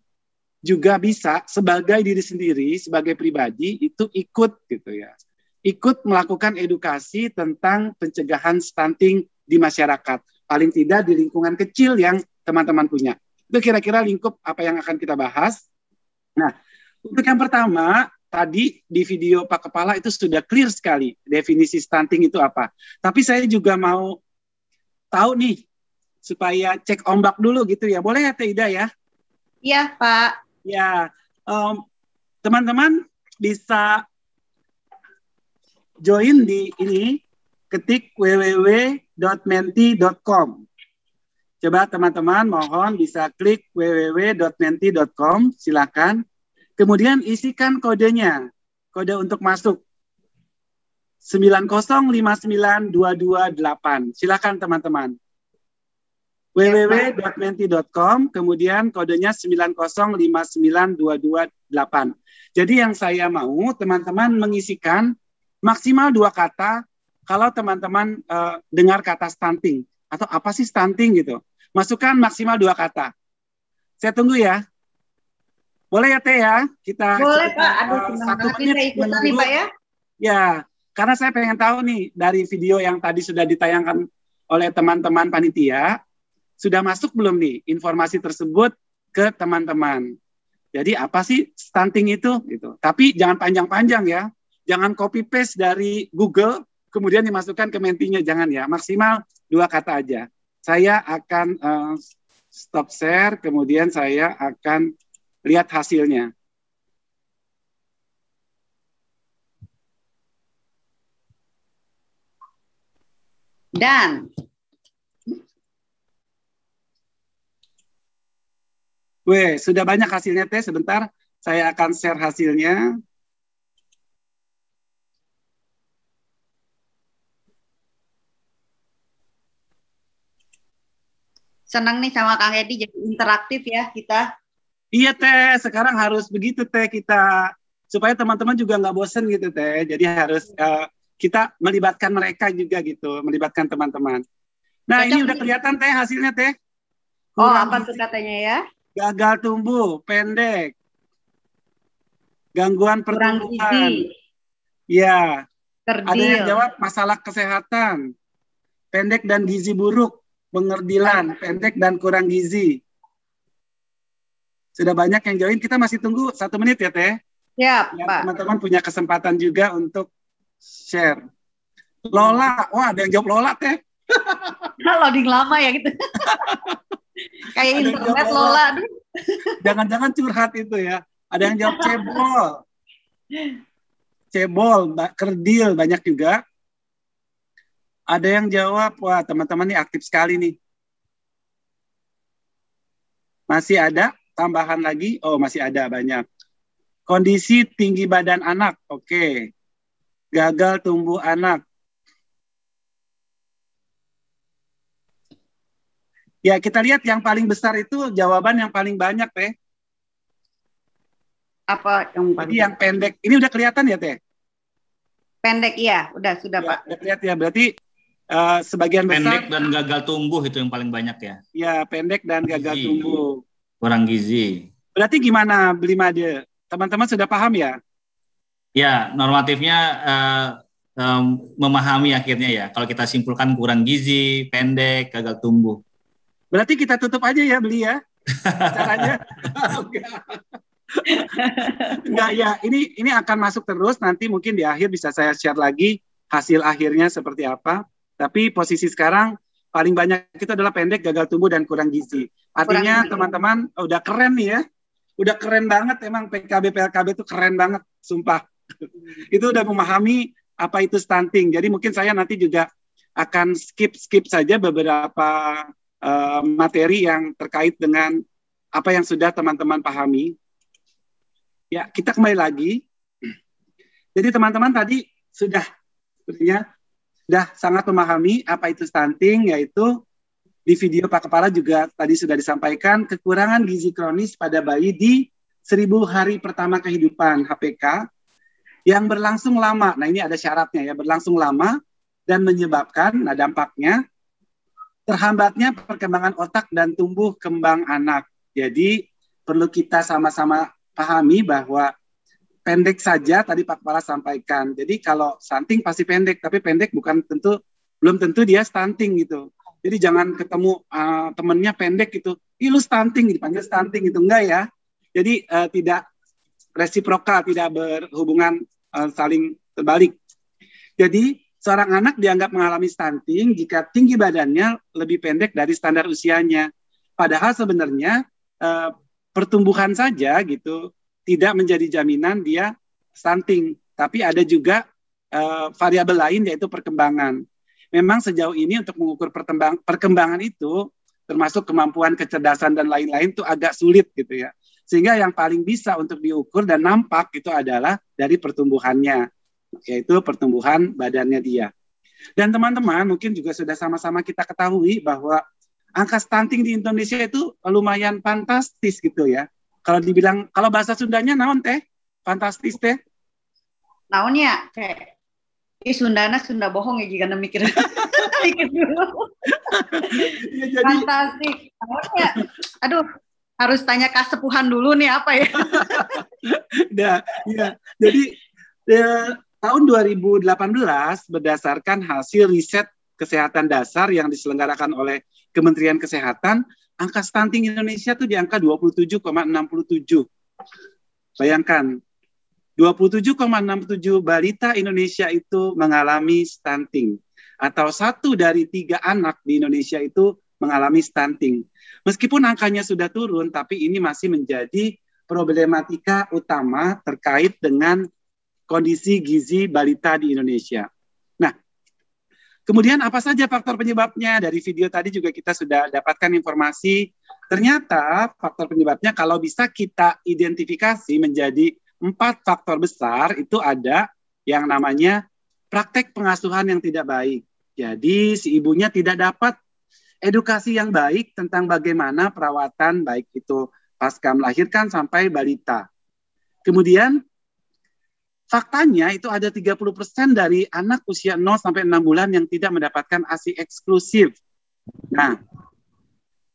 juga bisa sebagai diri sendiri, sebagai pribadi itu ikut gitu ya. Ikut melakukan edukasi tentang pencegahan stunting di masyarakat. Paling tidak di lingkungan kecil yang teman-teman punya. Itu kira-kira lingkup apa yang akan kita bahas. Nah, untuk yang pertama, tadi di video Pak Kepala itu sudah clear sekali definisi stunting itu apa. Tapi saya juga mau tahu nih supaya cek ombak dulu gitu ya. Boleh ya Teh Ida ya? Iya, Pak. Ya, teman teman-teman bisa join di ini, ketik www.menti.com. Coba teman-teman mohon bisa klik www.menti.com, silakan. Kemudian isikan kodenya, kode untuk masuk 9059228. Silakan teman-teman www.menti.com kemudian kodenya 9059228. Jadi yang saya mau teman-teman mengisikan maksimal dua kata kalau teman-teman uh, dengar kata stunting atau apa sih stunting gitu. Masukkan maksimal dua kata. Saya tunggu ya. Boleh ya Teh ya? Kita Boleh Pak. Aduh, uh, satu menit ikutan nih Pak ya. Ya, karena saya pengen tahu nih dari video yang tadi sudah ditayangkan oleh teman-teman panitia, sudah masuk belum nih informasi tersebut ke teman-teman. Jadi apa sih stunting itu gitu. Tapi jangan panjang-panjang ya. Jangan copy paste dari Google kemudian dimasukkan ke mentinya jangan ya. Maksimal dua kata aja. Saya akan uh, stop share kemudian saya akan lihat hasilnya. Dan Weh, sudah banyak hasilnya teh. Sebentar, saya akan share hasilnya. Senang nih sama Kang Edi jadi interaktif ya kita. Iya teh, sekarang harus begitu teh kita supaya teman-teman juga nggak bosen gitu teh. Jadi harus uh, kita melibatkan mereka juga gitu, melibatkan teman-teman. Nah Cocok ini udah kelihatan teh hasilnya teh. Oh apa tuh katanya ya? Gagal tumbuh, pendek, gangguan pertumbuhan. Ya. Ada yang jawab masalah kesehatan, pendek dan gizi buruk, pengerdilan, pendek dan kurang gizi. Sudah banyak yang join, kita masih tunggu satu menit ya Teh. Ya, ya Pak. Teman-teman punya kesempatan juga untuk share. Lola, wah ada yang jawab Lola Teh. Loading lama ya gitu. Kayak internet Lola. Jangan-jangan curhat itu ya. Ada yang jawab cebol. Cebol, kerdil banyak juga. Ada yang jawab, wah teman-teman ini aktif sekali nih. Masih ada tambahan lagi? Oh, masih ada banyak. Kondisi tinggi badan anak, oke. Okay. Gagal tumbuh anak, Ya, kita lihat yang paling besar itu jawaban yang paling banyak, Teh. Apa yang paling? Jadi yang pendek. Ini udah kelihatan ya, Teh? Pendek, iya. Udah, sudah, ya, Pak. Udah kelihatan ya. Berarti uh, sebagian pendek besar. Pendek dan gagal tumbuh itu yang paling banyak ya? Ya, pendek dan gagal gizi. tumbuh. Kurang gizi. Berarti gimana, beli Made? Teman-teman sudah paham ya? Ya, normatifnya uh, um, memahami akhirnya ya. Kalau kita simpulkan kurang gizi, pendek, gagal tumbuh. Berarti kita tutup aja ya beli ya. Caranya. Enggak ya, ini ini akan masuk terus nanti mungkin di akhir bisa saya share lagi hasil akhirnya seperti apa. Tapi posisi sekarang paling banyak itu adalah pendek, gagal tumbuh dan kurang gizi. Artinya teman-teman udah keren nih ya. Udah keren banget emang PKB PLKB itu keren banget, sumpah. itu udah memahami apa itu stunting. Jadi mungkin saya nanti juga akan skip-skip saja beberapa uh, materi yang terkait dengan apa yang sudah teman-teman pahami. Ya, kita kembali lagi. Jadi teman-teman tadi sudah sebenarnya sudah sangat memahami apa itu stunting, yaitu di video Pak Kepala juga tadi sudah disampaikan kekurangan gizi kronis pada bayi di seribu hari pertama kehidupan HPK yang berlangsung lama. Nah ini ada syaratnya ya, berlangsung lama dan menyebabkan, nah dampaknya terhambatnya perkembangan otak dan tumbuh kembang anak. Jadi perlu kita sama-sama pahami bahwa pendek saja tadi Pak Kepala sampaikan. Jadi kalau stunting pasti pendek, tapi pendek bukan tentu belum tentu dia stunting gitu. Jadi jangan ketemu uh, temennya pendek gitu, ih lu stunting dipanggil stunting gitu enggak ya. Jadi uh, tidak resiprokal, tidak berhubungan uh, saling terbalik. Jadi seorang anak dianggap mengalami stunting jika tinggi badannya lebih pendek dari standar usianya. Padahal sebenarnya uh, pertumbuhan saja gitu tidak menjadi jaminan dia stunting, tapi ada juga uh, variabel lain yaitu perkembangan. Memang sejauh ini untuk mengukur perkembangan itu termasuk kemampuan kecerdasan dan lain-lain itu agak sulit gitu ya. Sehingga yang paling bisa untuk diukur dan nampak itu adalah dari pertumbuhannya, yaitu pertumbuhan badannya dia. Dan teman-teman mungkin juga sudah sama-sama kita ketahui bahwa angka stunting di Indonesia itu lumayan fantastis gitu ya. Kalau dibilang kalau bahasa Sundanya naon teh? Fantastis teh. Naonnya teh. Ini Sundana Sunda bohong ya jika mikir. mikir dulu. ya, jadi... Fantastis. Naonnya. Aduh, harus tanya kasepuhan dulu nih apa ya? nah, ya. Jadi ya, tahun 2018 berdasarkan hasil riset kesehatan dasar yang diselenggarakan oleh Kementerian Kesehatan angka stunting Indonesia tuh di angka 27,67. Bayangkan, 27,67 balita Indonesia itu mengalami stunting. Atau satu dari tiga anak di Indonesia itu mengalami stunting. Meskipun angkanya sudah turun, tapi ini masih menjadi problematika utama terkait dengan kondisi gizi balita di Indonesia. Kemudian apa saja faktor penyebabnya? Dari video tadi juga kita sudah dapatkan informasi. Ternyata faktor penyebabnya kalau bisa kita identifikasi menjadi empat faktor besar itu ada yang namanya praktek pengasuhan yang tidak baik. Jadi si ibunya tidak dapat edukasi yang baik tentang bagaimana perawatan baik itu pasca melahirkan sampai balita. Kemudian faktanya itu ada 30% dari anak usia 0 sampai 6 bulan yang tidak mendapatkan ASI eksklusif. Nah,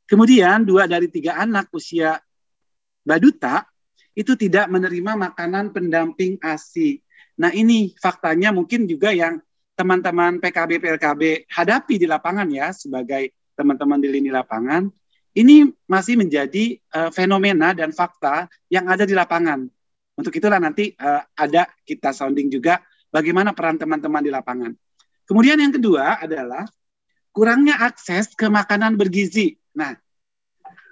kemudian dua dari tiga anak usia baduta itu tidak menerima makanan pendamping ASI. Nah, ini faktanya mungkin juga yang teman-teman PKB PLKB hadapi di lapangan ya sebagai teman-teman di lini lapangan. Ini masih menjadi uh, fenomena dan fakta yang ada di lapangan untuk itulah nanti uh, ada kita sounding juga bagaimana peran teman-teman di lapangan. Kemudian yang kedua adalah kurangnya akses ke makanan bergizi. Nah,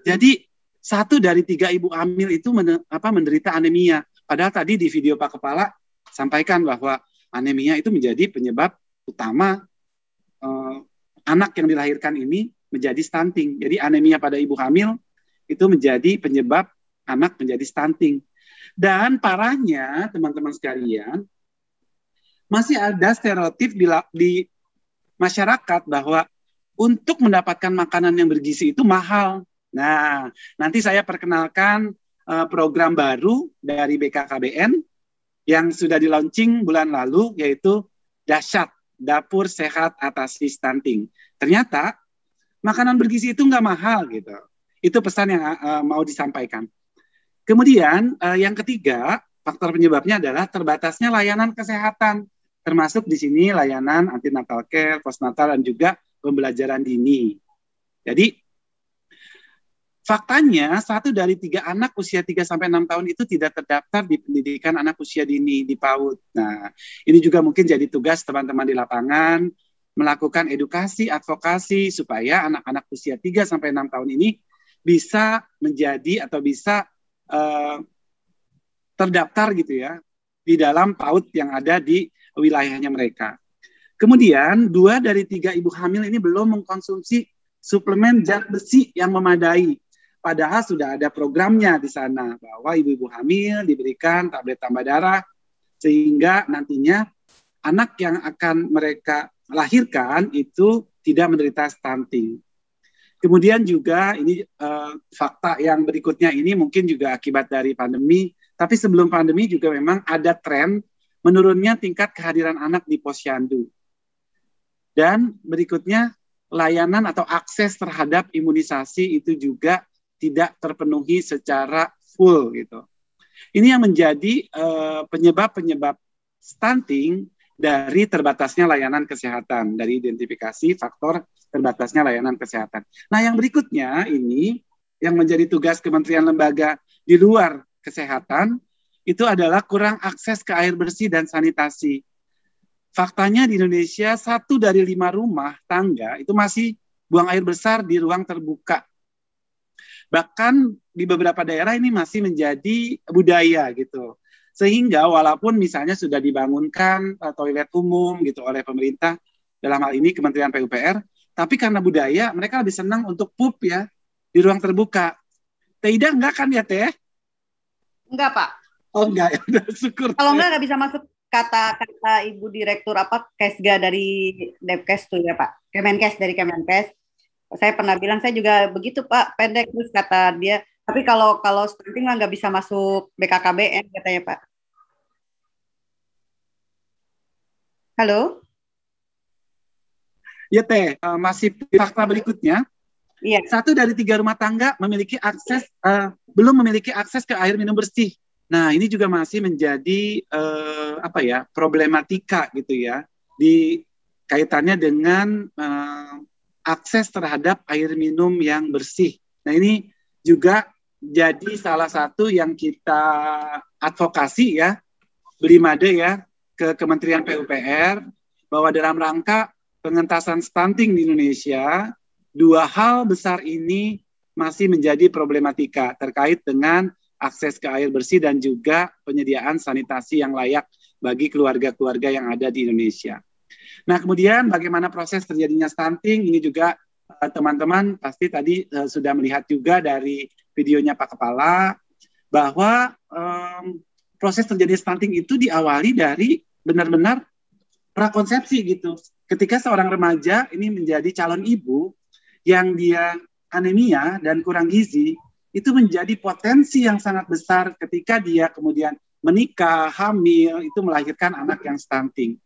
jadi satu dari tiga ibu hamil itu men, apa, menderita anemia. Padahal tadi di video Pak Kepala sampaikan bahwa anemia itu menjadi penyebab utama uh, anak yang dilahirkan ini menjadi stunting. Jadi anemia pada ibu hamil itu menjadi penyebab anak menjadi stunting. Dan parahnya, teman-teman sekalian, masih ada stereotip di, di masyarakat bahwa untuk mendapatkan makanan yang bergizi itu mahal. Nah, nanti saya perkenalkan uh, program baru dari BKKBN yang sudah di launching bulan lalu, yaitu Dasyat, Dapur Sehat Atasi Stunting. Ternyata makanan bergizi itu nggak mahal gitu. Itu pesan yang uh, mau disampaikan. Kemudian uh, yang ketiga, faktor penyebabnya adalah terbatasnya layanan kesehatan, termasuk di sini layanan antinatal care, postnatal dan juga pembelajaran dini. Jadi faktanya satu dari tiga anak usia 3 sampai enam tahun itu tidak terdaftar di pendidikan anak usia dini di PAUD. Nah, ini juga mungkin jadi tugas teman-teman di lapangan melakukan edukasi, advokasi supaya anak-anak usia 3 sampai 6 tahun ini bisa menjadi atau bisa uh, terdaftar gitu ya di dalam PAUD yang ada di wilayahnya mereka. Kemudian dua dari tiga ibu hamil ini belum mengkonsumsi suplemen zat besi yang memadai. Padahal sudah ada programnya di sana bahwa ibu-ibu hamil diberikan tablet tambah darah sehingga nantinya anak yang akan mereka lahirkan itu tidak menderita stunting. Kemudian juga ini uh, fakta yang berikutnya ini mungkin juga akibat dari pandemi, tapi sebelum pandemi juga memang ada tren menurunnya tingkat kehadiran anak di posyandu. Dan berikutnya layanan atau akses terhadap imunisasi itu juga tidak terpenuhi secara full gitu. Ini yang menjadi uh, penyebab-penyebab stunting dari terbatasnya layanan kesehatan, dari identifikasi faktor terbatasnya layanan kesehatan. Nah, yang berikutnya ini yang menjadi tugas kementerian lembaga di luar kesehatan itu adalah kurang akses ke air bersih dan sanitasi. Faktanya di Indonesia satu dari lima rumah tangga itu masih buang air besar di ruang terbuka. Bahkan di beberapa daerah ini masih menjadi budaya gitu. Sehingga walaupun misalnya sudah dibangunkan uh, toilet umum gitu oleh pemerintah dalam hal ini Kementerian PUPR, tapi karena budaya mereka lebih senang untuk pup ya di ruang terbuka. Tidak enggak kan ya Teh? Enggak Pak. Oh enggak ya, udah syukur. Kalau enggak enggak bisa masuk kata-kata Ibu Direktur apa Kesga dari Depkes tuh ya Pak. Kemenkes dari Kemenkes. Saya pernah bilang saya juga begitu Pak, pendek terus kata dia. Tapi kalau kalau stunting nggak bisa masuk BKKBN katanya Pak. Halo? Ya Teh, uh, masih fakta berikutnya. Iya. Satu dari tiga rumah tangga memiliki akses uh, belum memiliki akses ke air minum bersih. Nah ini juga masih menjadi uh, apa ya problematika gitu ya di kaitannya dengan uh, akses terhadap air minum yang bersih. Nah ini juga jadi salah satu yang kita advokasi ya, beri made ya ke Kementerian PUPR bahwa dalam rangka pengentasan stunting di Indonesia, dua hal besar ini masih menjadi problematika terkait dengan akses ke air bersih dan juga penyediaan sanitasi yang layak bagi keluarga-keluarga yang ada di Indonesia. Nah, kemudian bagaimana proses terjadinya stunting ini juga eh, teman-teman pasti tadi uh, sudah melihat juga dari videonya Pak Kepala bahwa um, proses terjadi stunting itu diawali dari benar-benar prakonsepsi gitu. Ketika seorang remaja ini menjadi calon ibu yang dia anemia dan kurang gizi, itu menjadi potensi yang sangat besar ketika dia kemudian menikah, hamil, itu melahirkan anak yang stunting.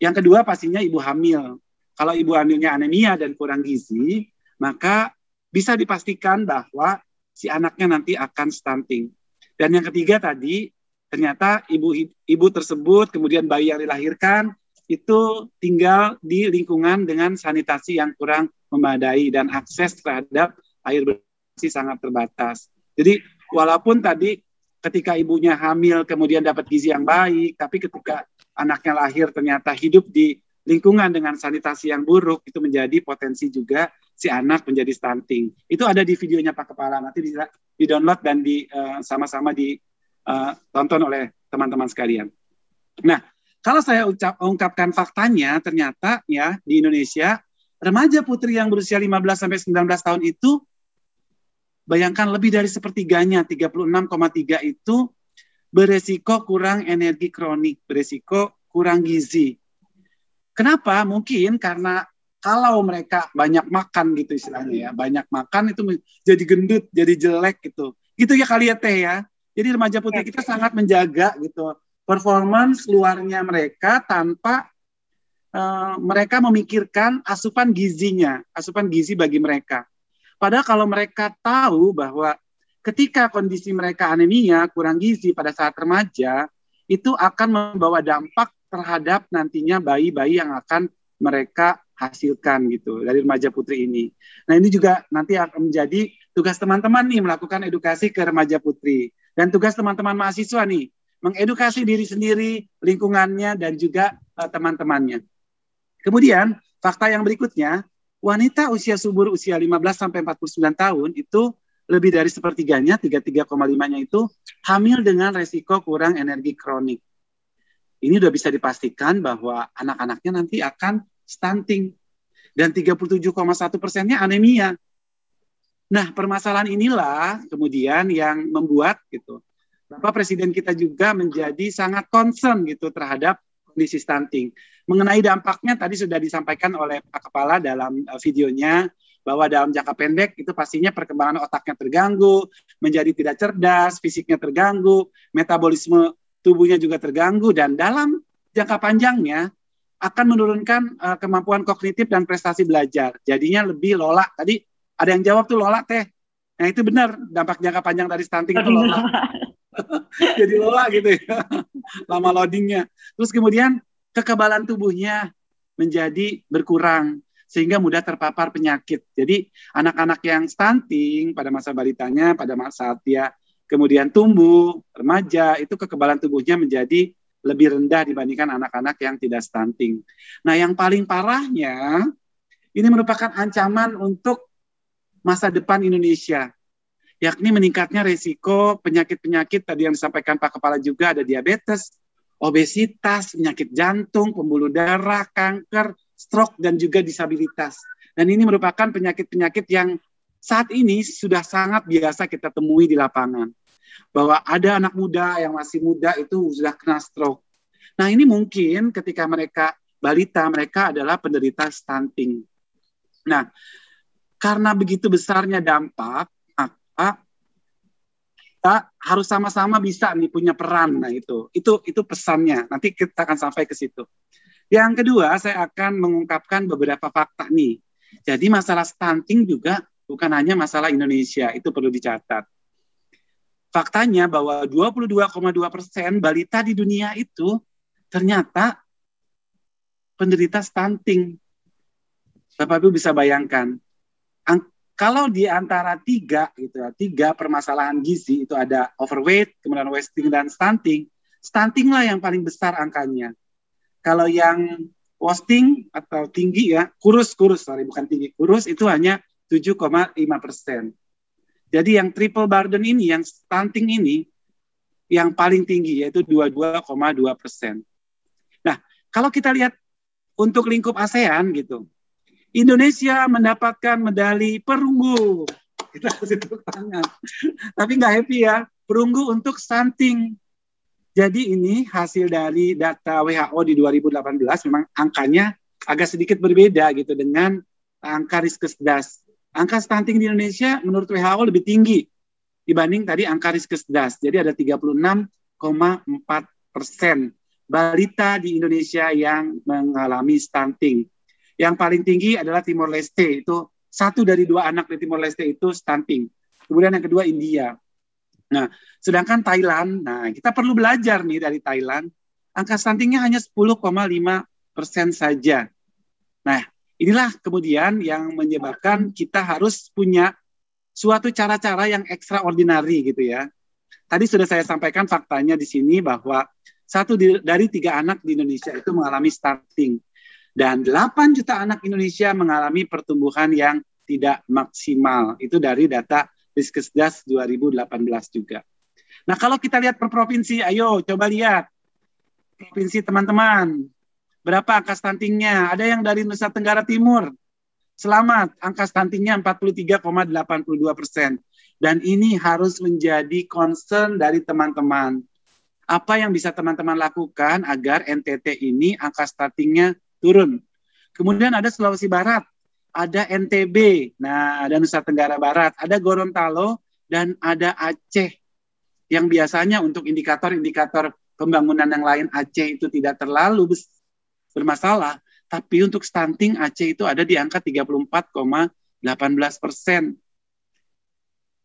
Yang kedua pastinya ibu hamil. Kalau ibu hamilnya anemia dan kurang gizi, maka bisa dipastikan bahwa si anaknya nanti akan stunting. Dan yang ketiga tadi ternyata ibu ibu tersebut kemudian bayi yang dilahirkan itu tinggal di lingkungan dengan sanitasi yang kurang memadai dan akses terhadap air bersih sangat terbatas. Jadi walaupun tadi ketika ibunya hamil kemudian dapat gizi yang baik, tapi ketika anaknya lahir ternyata hidup di lingkungan dengan sanitasi yang buruk itu menjadi potensi juga si anak menjadi stunting. Itu ada di videonya Pak Kepala nanti bisa di download dan di uh, sama-sama di uh, tonton oleh teman-teman sekalian. Nah, kalau saya ucap, ungkapkan faktanya, ternyata ya di Indonesia remaja putri yang berusia 15 sampai 19 tahun itu bayangkan lebih dari sepertiganya 36,3 itu beresiko kurang energi kronik, beresiko kurang gizi. Kenapa? Mungkin karena kalau mereka banyak makan gitu istilahnya ya, banyak makan itu jadi gendut, jadi jelek gitu. Gitu ya kali ya Teh ya. Jadi remaja putri kita sangat menjaga gitu performance luarnya mereka tanpa uh, mereka memikirkan asupan gizinya, asupan gizi bagi mereka. Padahal kalau mereka tahu bahwa ketika kondisi mereka anemia, kurang gizi pada saat remaja, itu akan membawa dampak terhadap nantinya bayi-bayi yang akan mereka hasilkan gitu dari remaja putri ini. Nah ini juga nanti akan menjadi tugas teman-teman nih melakukan edukasi ke remaja putri. Dan tugas teman-teman mahasiswa nih, mengedukasi diri sendiri, lingkungannya, dan juga uh, teman-temannya. Kemudian, fakta yang berikutnya, wanita usia subur usia 15 sampai 49 tahun itu lebih dari sepertiganya, 33,5-nya itu hamil dengan resiko kurang energi kronik. Ini sudah bisa dipastikan bahwa anak-anaknya nanti akan stunting. Dan 37,1 persennya anemia. Nah, permasalahan inilah kemudian yang membuat gitu. Bapak Presiden kita juga menjadi sangat concern gitu terhadap kondisi stunting. Mengenai dampaknya tadi sudah disampaikan oleh Pak Kepala dalam uh, videonya bahwa dalam jangka pendek itu pastinya perkembangan otaknya terganggu, menjadi tidak cerdas, fisiknya terganggu, metabolisme tubuhnya juga terganggu dan dalam jangka panjangnya akan menurunkan uh, kemampuan kognitif dan prestasi belajar. Jadinya lebih lola. Tadi ada yang jawab tuh lola teh. Nah itu benar dampak jangka panjang dari stunting itu lola. Jadi lola gitu ya. Lama loadingnya. Terus kemudian kekebalan tubuhnya menjadi berkurang sehingga mudah terpapar penyakit. Jadi anak-anak yang stunting pada masa balitanya, pada masa dia kemudian tumbuh, remaja, itu kekebalan tubuhnya menjadi lebih rendah dibandingkan anak-anak yang tidak stunting. Nah, yang paling parahnya ini merupakan ancaman untuk masa depan Indonesia, yakni meningkatnya resiko penyakit-penyakit tadi yang disampaikan Pak Kepala juga ada diabetes, obesitas, penyakit jantung, pembuluh darah, kanker, stroke dan juga disabilitas. Dan ini merupakan penyakit-penyakit yang saat ini sudah sangat biasa kita temui di lapangan bahwa ada anak muda yang masih muda itu sudah kena stroke. Nah ini mungkin ketika mereka balita mereka adalah penderita stunting. Nah karena begitu besarnya dampak maka kita harus sama-sama bisa nih punya peran. Nah itu itu itu pesannya. Nanti kita akan sampai ke situ. Yang kedua saya akan mengungkapkan beberapa fakta nih. Jadi masalah stunting juga bukan hanya masalah Indonesia, itu perlu dicatat faktanya bahwa 22,2 persen balita di dunia itu ternyata penderita stunting. Bapak Ibu bisa bayangkan, kalau di antara tiga gitu ya, tiga permasalahan gizi itu ada overweight, kemudian wasting dan stunting, stunting lah yang paling besar angkanya. Kalau yang wasting atau tinggi ya, kurus kurus sorry bukan tinggi kurus itu hanya 7,5 persen. Jadi yang triple burden ini, yang stunting ini, yang paling tinggi yaitu 22,2 persen. Nah, kalau kita lihat untuk lingkup ASEAN gitu, Indonesia mendapatkan medali perunggu. Kita kasih tepuk tangan. Tapi nggak happy ya, perunggu untuk stunting. Jadi ini hasil dari data WHO di 2018 memang angkanya agak sedikit berbeda gitu dengan angka riskesdas angka stunting di Indonesia menurut WHO lebih tinggi dibanding tadi angka riskesdas. Jadi ada 36,4 persen balita di Indonesia yang mengalami stunting. Yang paling tinggi adalah Timor Leste, itu satu dari dua anak di Timor Leste itu stunting. Kemudian yang kedua India. Nah, sedangkan Thailand, nah kita perlu belajar nih dari Thailand, angka stuntingnya hanya 10,5 persen saja. Nah, Inilah kemudian yang menyebabkan kita harus punya suatu cara-cara yang extraordinary gitu ya. Tadi sudah saya sampaikan faktanya di sini bahwa satu dari tiga anak di Indonesia itu mengalami stunting. Dan 8 juta anak Indonesia mengalami pertumbuhan yang tidak maksimal. Itu dari data Riskesdas 2018 juga. Nah kalau kita lihat per provinsi, ayo coba lihat. Provinsi teman-teman, Berapa angka stuntingnya? Ada yang dari Nusa Tenggara Timur. Selamat, angka stuntingnya 43,82 persen. Dan ini harus menjadi concern dari teman-teman. Apa yang bisa teman-teman lakukan agar NTT ini angka stuntingnya turun? Kemudian ada Sulawesi Barat, ada NTB, nah ada Nusa Tenggara Barat, ada Gorontalo, dan ada Aceh. Yang biasanya untuk indikator-indikator pembangunan yang lain Aceh itu tidak terlalu bermasalah. Tapi untuk stunting Aceh itu ada di angka 34,18 persen.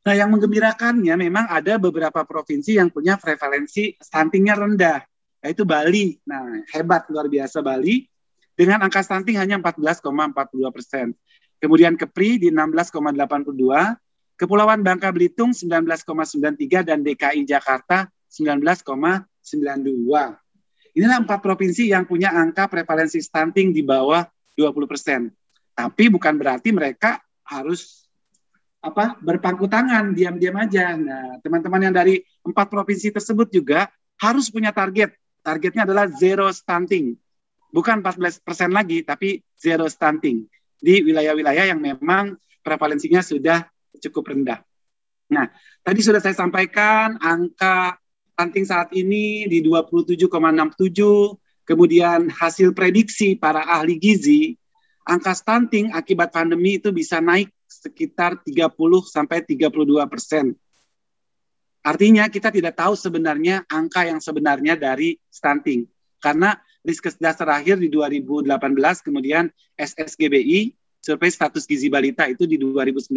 Nah, yang menggembirakannya memang ada beberapa provinsi yang punya prevalensi stuntingnya rendah, yaitu Bali. Nah, hebat luar biasa Bali dengan angka stunting hanya 14,42 persen. Kemudian Kepri di 16,82, Kepulauan Bangka Belitung 19,93 dan DKI Jakarta 19,92. Inilah empat provinsi yang punya angka prevalensi stunting di bawah 20%. Tapi bukan berarti mereka harus apa berpangku tangan diam-diam aja. Nah, teman-teman yang dari empat provinsi tersebut juga harus punya target. Targetnya adalah zero stunting. Bukan 14% lagi, tapi zero stunting di wilayah-wilayah yang memang prevalensinya sudah cukup rendah. Nah, tadi sudah saya sampaikan angka stunting saat ini di 27,67, kemudian hasil prediksi para ahli gizi, angka stunting akibat pandemi itu bisa naik sekitar 30 sampai 32 persen. Artinya kita tidak tahu sebenarnya angka yang sebenarnya dari stunting. Karena Riskesdas terakhir di 2018, kemudian SSGBI, survei status gizi balita itu di 2019.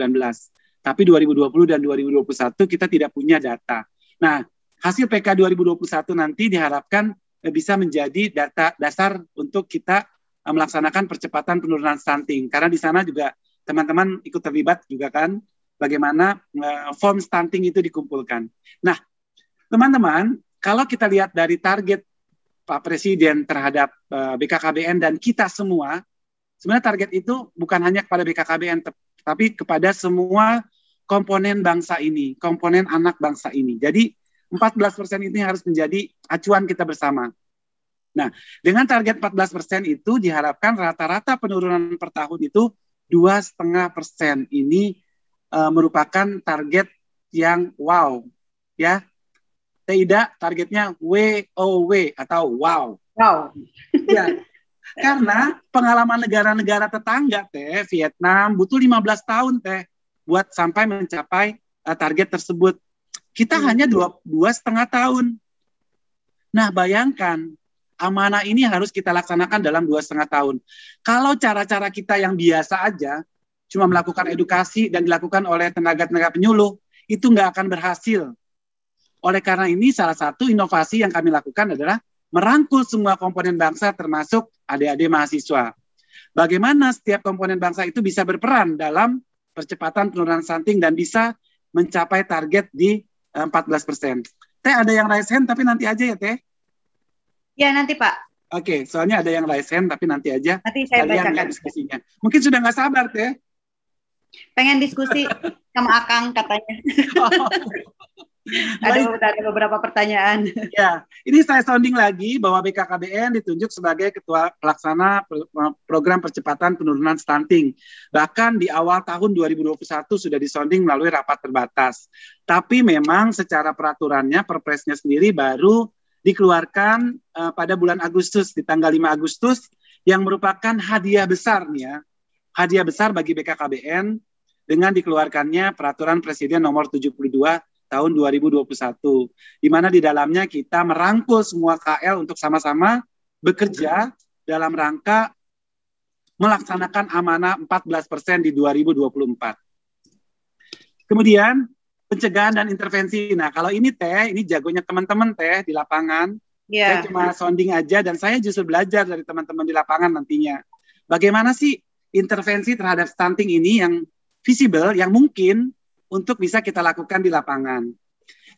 Tapi 2020 dan 2021 kita tidak punya data. Nah, hasil PK 2021 nanti diharapkan eh, bisa menjadi data dasar untuk kita eh, melaksanakan percepatan penurunan stunting. Karena di sana juga teman-teman ikut terlibat juga kan bagaimana uh, form stunting itu dikumpulkan. Nah, teman-teman, kalau kita lihat dari target Pak Presiden terhadap eh, BKKBN dan kita semua, sebenarnya target itu bukan hanya kepada BKKBN, tapi kepada semua komponen bangsa ini, komponen anak bangsa ini. Jadi 14% ini harus menjadi acuan kita bersama. Nah, dengan target 14% itu diharapkan rata-rata penurunan per tahun itu dua setengah persen ini uh, merupakan target yang wow, ya. Tidak targetnya WOW atau wow. Wow. ya. Karena pengalaman negara-negara tetangga teh Vietnam butuh 15 tahun teh buat sampai mencapai uh, target tersebut. Kita hmm. hanya dua dua setengah tahun. Nah bayangkan amanah ini harus kita laksanakan dalam dua setengah tahun. Kalau cara-cara kita yang biasa aja, cuma melakukan edukasi dan dilakukan oleh tenaga-tenaga penyuluh, itu nggak akan berhasil. Oleh karena ini, salah satu inovasi yang kami lakukan adalah merangkul semua komponen bangsa termasuk adik-adik mahasiswa. Bagaimana setiap komponen bangsa itu bisa berperan dalam percepatan penurunan stunting dan bisa mencapai target di 14 eh, persen. Teh ada yang raise hand tapi nanti aja ya Teh. Ya nanti Pak. Oke, soalnya ada yang raise hand tapi nanti aja. Nanti saya bacakan diskusinya. Mungkin sudah nggak sabar Teh. Pengen diskusi sama Akang katanya. ada, ada beberapa pertanyaan. Ya, ini saya sounding lagi bahwa BKKBN ditunjuk sebagai ketua pelaksana program percepatan penurunan stunting. Bahkan di awal tahun 2021 sudah disonding melalui rapat terbatas. Tapi memang secara peraturannya, perpresnya sendiri baru dikeluarkan uh, pada bulan Agustus, di tanggal 5 Agustus, yang merupakan hadiah besar nih ya, hadiah besar bagi BKKBN dengan dikeluarkannya peraturan Presiden nomor 72 tahun 2021 di mana di dalamnya kita merangkul semua KL untuk sama-sama bekerja dalam rangka melaksanakan amanah 14% di 2024. Kemudian pencegahan dan intervensi. Nah, kalau ini teh, ini jagonya teman-teman teh di lapangan. Yeah. Saya cuma sounding aja dan saya justru belajar dari teman-teman di lapangan nantinya. Bagaimana sih intervensi terhadap stunting ini yang visible, yang mungkin untuk bisa kita lakukan di lapangan.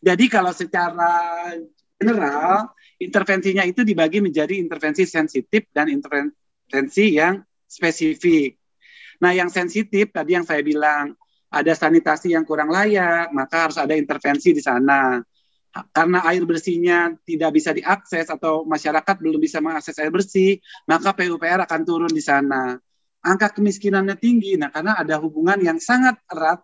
Jadi kalau secara general, intervensinya itu dibagi menjadi intervensi sensitif dan intervensi yang spesifik. Nah, yang sensitif tadi yang saya bilang, ada sanitasi yang kurang layak, maka harus ada intervensi di sana. Karena air bersihnya tidak bisa diakses atau masyarakat belum bisa mengakses air bersih, maka PUPR akan turun di sana angka kemiskinannya tinggi. Nah, karena ada hubungan yang sangat erat,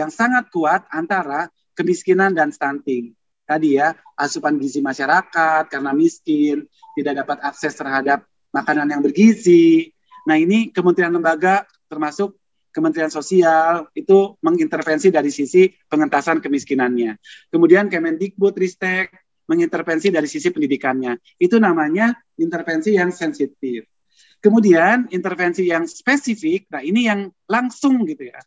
yang sangat kuat antara kemiskinan dan stunting. Tadi ya, asupan gizi masyarakat karena miskin, tidak dapat akses terhadap makanan yang bergizi. Nah, ini kementerian lembaga termasuk Kementerian Sosial itu mengintervensi dari sisi pengentasan kemiskinannya. Kemudian Kemendikbud Ristek mengintervensi dari sisi pendidikannya. Itu namanya intervensi yang sensitif. Kemudian intervensi yang spesifik, nah ini yang langsung gitu ya,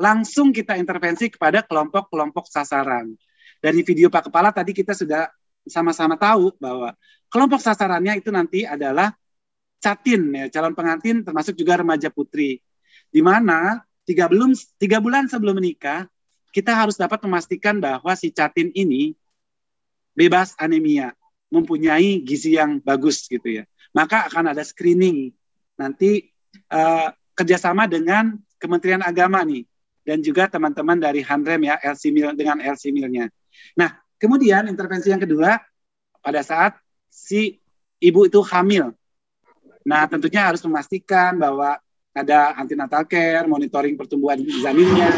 langsung kita intervensi kepada kelompok-kelompok sasaran. Dari video Pak Kepala tadi kita sudah sama-sama tahu bahwa kelompok sasarannya itu nanti adalah catin ya calon pengantin termasuk juga remaja putri, di mana tiga belum tiga bulan sebelum menikah kita harus dapat memastikan bahwa si catin ini bebas anemia, mempunyai gizi yang bagus gitu ya. Maka akan ada screening nanti uh, kerjasama dengan Kementerian Agama nih dan juga teman-teman dari Handrem ya LC Mil dengan LC Milnya. Nah, kemudian intervensi yang kedua pada saat si ibu itu hamil. Nah, tentunya harus memastikan bahwa ada antenatal care, monitoring pertumbuhan janinnya,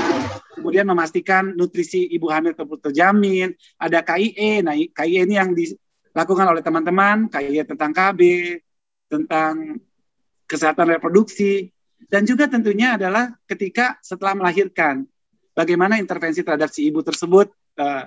kemudian memastikan nutrisi ibu hamil terjamin, ada KIE. Nah, KIE ini yang dilakukan oleh teman-teman, KIE tentang KB, tentang kesehatan reproduksi, dan juga tentunya adalah ketika setelah melahirkan, bagaimana intervensi terhadap si ibu tersebut, uh,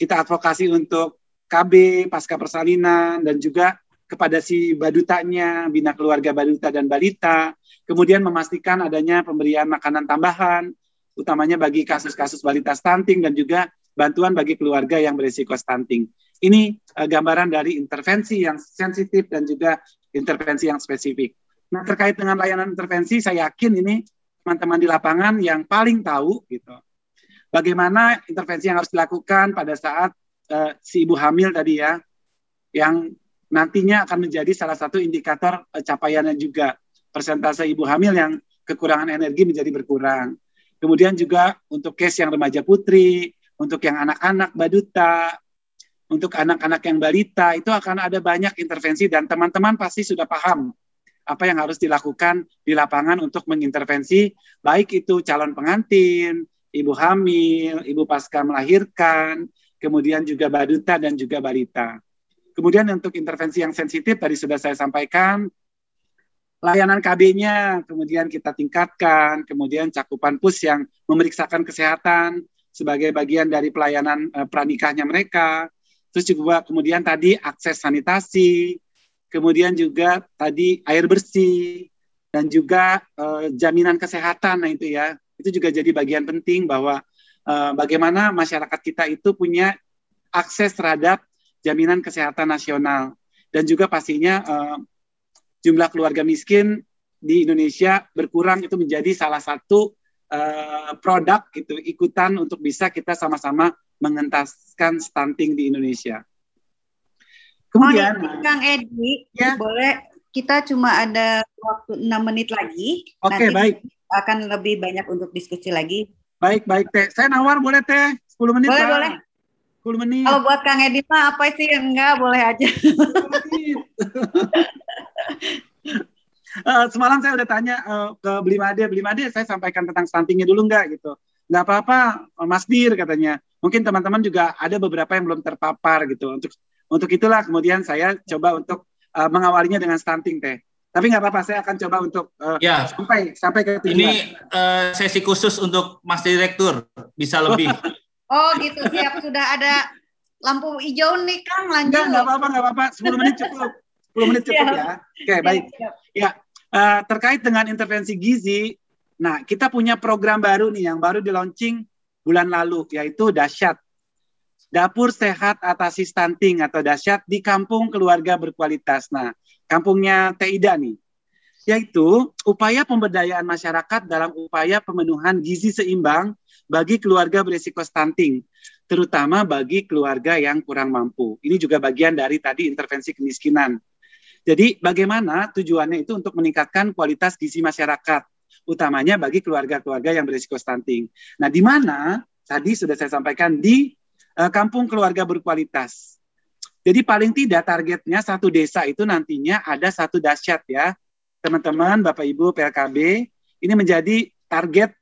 kita advokasi untuk KB, pasca persalinan, dan juga kepada si badutanya, bina keluarga baduta dan balita, kemudian memastikan adanya pemberian makanan tambahan, utamanya bagi kasus-kasus balita stunting dan juga bantuan bagi keluarga yang berisiko stunting. Ini uh, gambaran dari intervensi yang sensitif dan juga intervensi yang spesifik. Nah, terkait dengan layanan intervensi, saya yakin ini teman-teman di lapangan yang paling tahu gitu. Bagaimana intervensi yang harus dilakukan pada saat uh, si ibu hamil tadi ya, yang nantinya akan menjadi salah satu indikator uh, capaiannya juga persentase ibu hamil yang kekurangan energi menjadi berkurang. Kemudian juga untuk case yang remaja putri, untuk yang anak-anak baduta, untuk anak-anak yang balita itu akan ada banyak intervensi dan teman-teman pasti sudah paham apa yang harus dilakukan di lapangan untuk mengintervensi baik itu calon pengantin, ibu hamil, ibu pasca melahirkan, kemudian juga baduta dan juga balita. Kemudian untuk intervensi yang sensitif tadi sudah saya sampaikan, layanan KB-nya kemudian kita tingkatkan, kemudian cakupan pus yang memeriksakan kesehatan sebagai bagian dari pelayanan uh, pranikahnya mereka. Terus juga kemudian tadi akses sanitasi, kemudian juga tadi air bersih dan juga uh, jaminan kesehatan nah itu ya itu juga jadi bagian penting bahwa uh, bagaimana masyarakat kita itu punya akses terhadap jaminan kesehatan nasional dan juga pastinya uh, jumlah keluarga miskin di Indonesia berkurang itu menjadi salah satu produk itu ikutan untuk bisa kita sama-sama mengentaskan stunting di Indonesia. Kemudian, oh, Kang Edi, ya. boleh kita cuma ada waktu enam menit lagi. Oke, okay, baik. Akan lebih banyak untuk diskusi lagi. Baik, baik Teh. Saya nawar boleh Teh? 10 menit. Boleh, lah. boleh. 10 menit. Kalau buat Kang Edi mah apa sih enggak boleh aja. uh, semalam saya udah tanya uh, ke Blimade, Blimade saya sampaikan tentang stuntingnya dulu enggak gitu. Enggak apa-apa, Mas Bir katanya. Mungkin teman-teman juga ada beberapa yang belum terpapar gitu untuk untuk itulah kemudian saya coba untuk uh, mengawalinya dengan stunting teh. Tapi nggak apa-apa, saya akan coba untuk uh, ya. sampai sampai ke tujuan. Ini uh, sesi khusus untuk Mas Direktur, bisa lebih. oh gitu, siap. Sudah ada lampu hijau nih Kang, lanjut. Nggak apa-apa, nggak apa-apa. 10 menit cukup. 10 menit cukup ya. Oke, okay, baik. Ya, uh, terkait dengan intervensi gizi, nah kita punya program baru nih yang baru di launching bulan lalu, yaitu Dasyat. Dapur Sehat Atasi Stunting atau Dasyat di Kampung Keluarga Berkualitas. Nah, kampungnya Teida nih. Yaitu upaya pemberdayaan masyarakat dalam upaya pemenuhan gizi seimbang bagi keluarga berisiko stunting, terutama bagi keluarga yang kurang mampu. Ini juga bagian dari tadi intervensi kemiskinan. Jadi bagaimana tujuannya itu untuk meningkatkan kualitas gizi masyarakat, utamanya bagi keluarga-keluarga yang berisiko stunting. Nah, di mana tadi sudah saya sampaikan di kampung keluarga berkualitas. Jadi paling tidak targetnya satu desa itu nantinya ada satu dasyat ya. Teman-teman, Bapak Ibu PLKB, ini menjadi target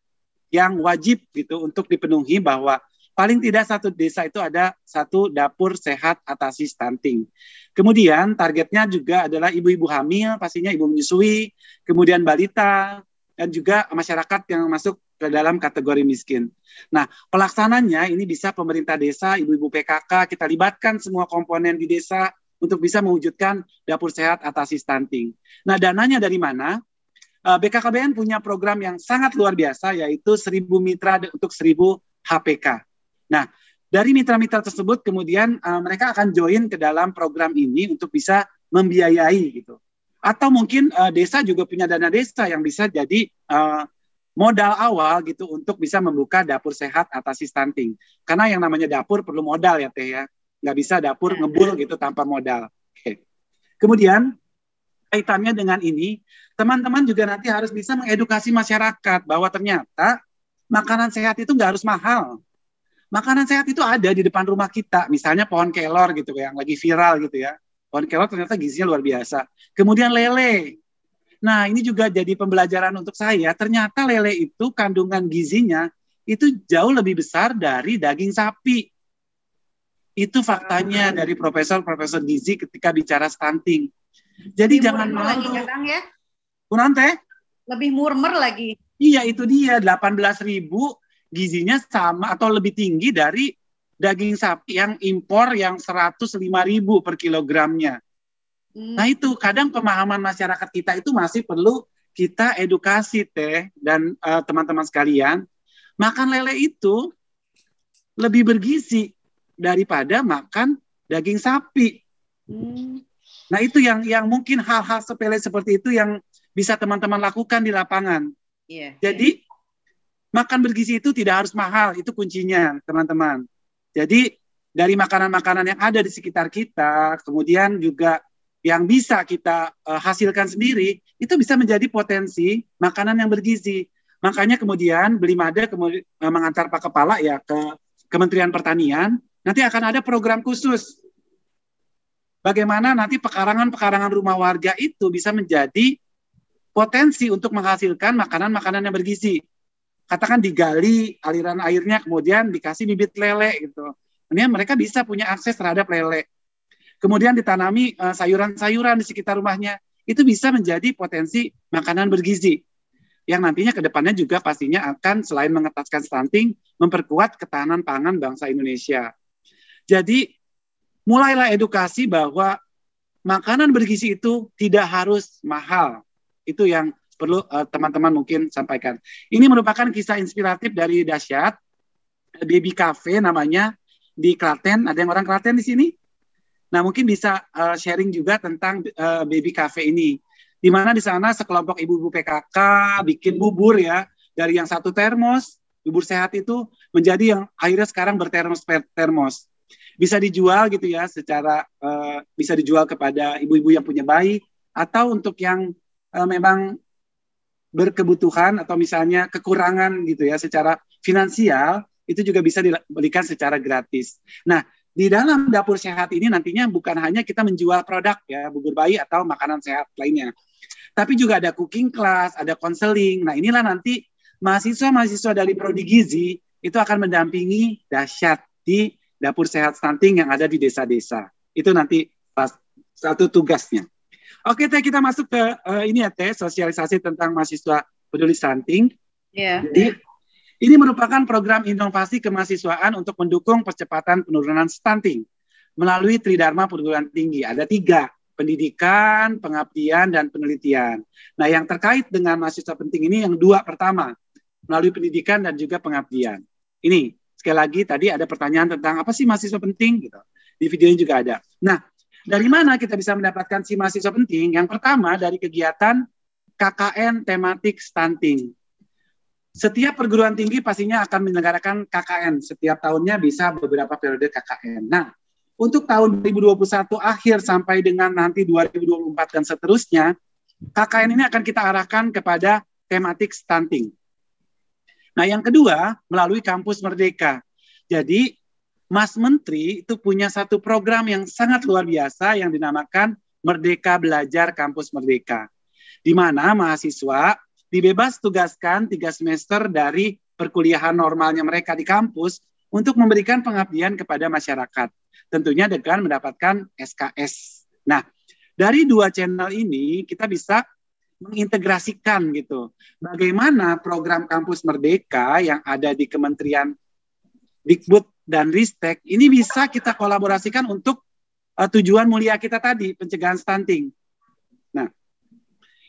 yang wajib gitu untuk dipenuhi bahwa paling tidak satu desa itu ada satu dapur sehat atasi stunting. Kemudian targetnya juga adalah ibu-ibu hamil, pastinya ibu menyusui, kemudian balita, dan juga masyarakat yang masuk ke dalam kategori miskin. Nah, pelaksananya ini bisa pemerintah desa, ibu-ibu PKK, kita libatkan semua komponen di desa untuk bisa mewujudkan dapur sehat atasi stunting. Nah, dananya dari mana? Eh, BKKBN punya program yang sangat luar biasa, yaitu 1000 mitra untuk 1000 HPK. Nah, dari mitra-mitra tersebut kemudian uh, mereka akan join ke dalam program ini untuk bisa membiayai gitu. Atau mungkin uh, desa juga punya dana desa yang bisa jadi uh, modal awal gitu untuk bisa membuka dapur sehat atasi stunting. Karena yang namanya dapur perlu modal ya Teh ya. Nggak bisa dapur iya. ngebul gitu tanpa modal. Oke. Kemudian kaitannya dengan ini, teman-teman juga nanti harus bisa mengedukasi masyarakat bahwa ternyata makanan sehat itu nggak harus mahal. Makanan sehat itu ada di depan rumah kita, misalnya pohon kelor gitu yang lagi viral gitu ya. Pohon kelor ternyata gizinya luar biasa. Kemudian lele. Nah, ini juga jadi pembelajaran untuk saya. Ternyata lele itu kandungan gizinya itu jauh lebih besar dari daging sapi. Itu faktanya dari profesor-profesor gizi ketika bicara stunting. Jadi lebih jangan malu. Lagi, ya, ya? Kurang teh? Lebih murmer lagi. Iya, itu dia 18 ribu gizinya sama atau lebih tinggi dari daging sapi yang impor yang 105 ribu per kilogramnya. Hmm. Nah itu kadang pemahaman masyarakat kita itu masih perlu kita edukasi teh dan uh, teman-teman sekalian. Makan lele itu lebih bergizi daripada makan daging sapi. Hmm. Nah itu yang yang mungkin hal-hal sepele seperti itu yang bisa teman-teman lakukan di lapangan. Yeah. Jadi makan bergizi itu tidak harus mahal, itu kuncinya teman-teman. Jadi dari makanan-makanan yang ada di sekitar kita, kemudian juga yang bisa kita uh, hasilkan sendiri, itu bisa menjadi potensi makanan yang bergizi. Makanya kemudian Belimada kemudian uh, mengantar Pak Kepala ya ke Kementerian Pertanian, nanti akan ada program khusus. Bagaimana nanti pekarangan-pekarangan rumah warga itu bisa menjadi potensi untuk menghasilkan makanan-makanan yang bergizi katakan digali aliran airnya kemudian dikasih bibit lele gitu. Kemudian mereka bisa punya akses terhadap lele. Kemudian ditanami eh, sayuran-sayuran di sekitar rumahnya. Itu bisa menjadi potensi makanan bergizi yang nantinya ke depannya juga pastinya akan selain mengetaskan stunting, memperkuat ketahanan pangan bangsa Indonesia. Jadi mulailah edukasi bahwa makanan bergizi itu tidak harus mahal. Itu yang perlu eh, teman-teman uh, mungkin sampaikan. Ini merupakan kisah inspiratif dari Dasyat, Baby Cafe namanya di Klaten. Ada yang orang Klaten di sini? Nah mungkin bisa uh, sharing juga tentang uh, Baby Cafe ini. Di mana di sana sekelompok ibu-ibu PKK bikin bubur ya dari yang satu termos bubur sehat itu menjadi yang akhirnya sekarang bertermos termos bisa dijual gitu ya secara uh, bisa dijual kepada ibu-ibu yang punya bayi atau untuk yang uh, memang berkebutuhan atau misalnya kekurangan gitu ya secara finansial itu juga bisa diberikan secara gratis. Nah, di dalam dapur sehat ini nantinya bukan hanya kita menjual produk ya bubur bayi atau makanan sehat lainnya. Tapi juga ada cooking class, ada konseling. Nah, inilah nanti mahasiswa-mahasiswa dari prodi gizi itu akan mendampingi dahsyat di dapur sehat stunting yang ada di desa-desa. Itu nanti pas satu tugasnya. Oke, Teh, kita masuk ke uh, ini ya, Teh, sosialisasi tentang mahasiswa peduli stunting. Iya. Yeah. Jadi, ini merupakan program inovasi kemahasiswaan untuk mendukung percepatan penurunan stunting melalui Tridharma Perguruan Tinggi. Ada tiga, pendidikan, pengabdian, dan penelitian. Nah, yang terkait dengan mahasiswa penting ini yang dua pertama, melalui pendidikan dan juga pengabdian. Ini, sekali lagi tadi ada pertanyaan tentang apa sih mahasiswa penting gitu. Di video ini juga ada. Nah, dari mana kita bisa mendapatkan si mahasiswa penting? Yang pertama dari kegiatan KKN tematik stunting. Setiap perguruan tinggi pastinya akan menyelenggarakan KKN. Setiap tahunnya bisa beberapa periode KKN. Nah, untuk tahun 2021 akhir sampai dengan nanti 2024 dan seterusnya, KKN ini akan kita arahkan kepada tematik stunting. Nah, yang kedua, melalui kampus Merdeka. Jadi, Mas Menteri itu punya satu program yang sangat luar biasa yang dinamakan Merdeka Belajar Kampus Merdeka. Di mana mahasiswa dibebas tugaskan tiga semester dari perkuliahan normalnya mereka di kampus untuk memberikan pengabdian kepada masyarakat. Tentunya dengan mendapatkan SKS. Nah, dari dua channel ini kita bisa mengintegrasikan gitu. Bagaimana program kampus merdeka yang ada di Kementerian Dikbud dan Ristek ini bisa kita kolaborasikan untuk uh, tujuan mulia kita tadi, pencegahan stunting.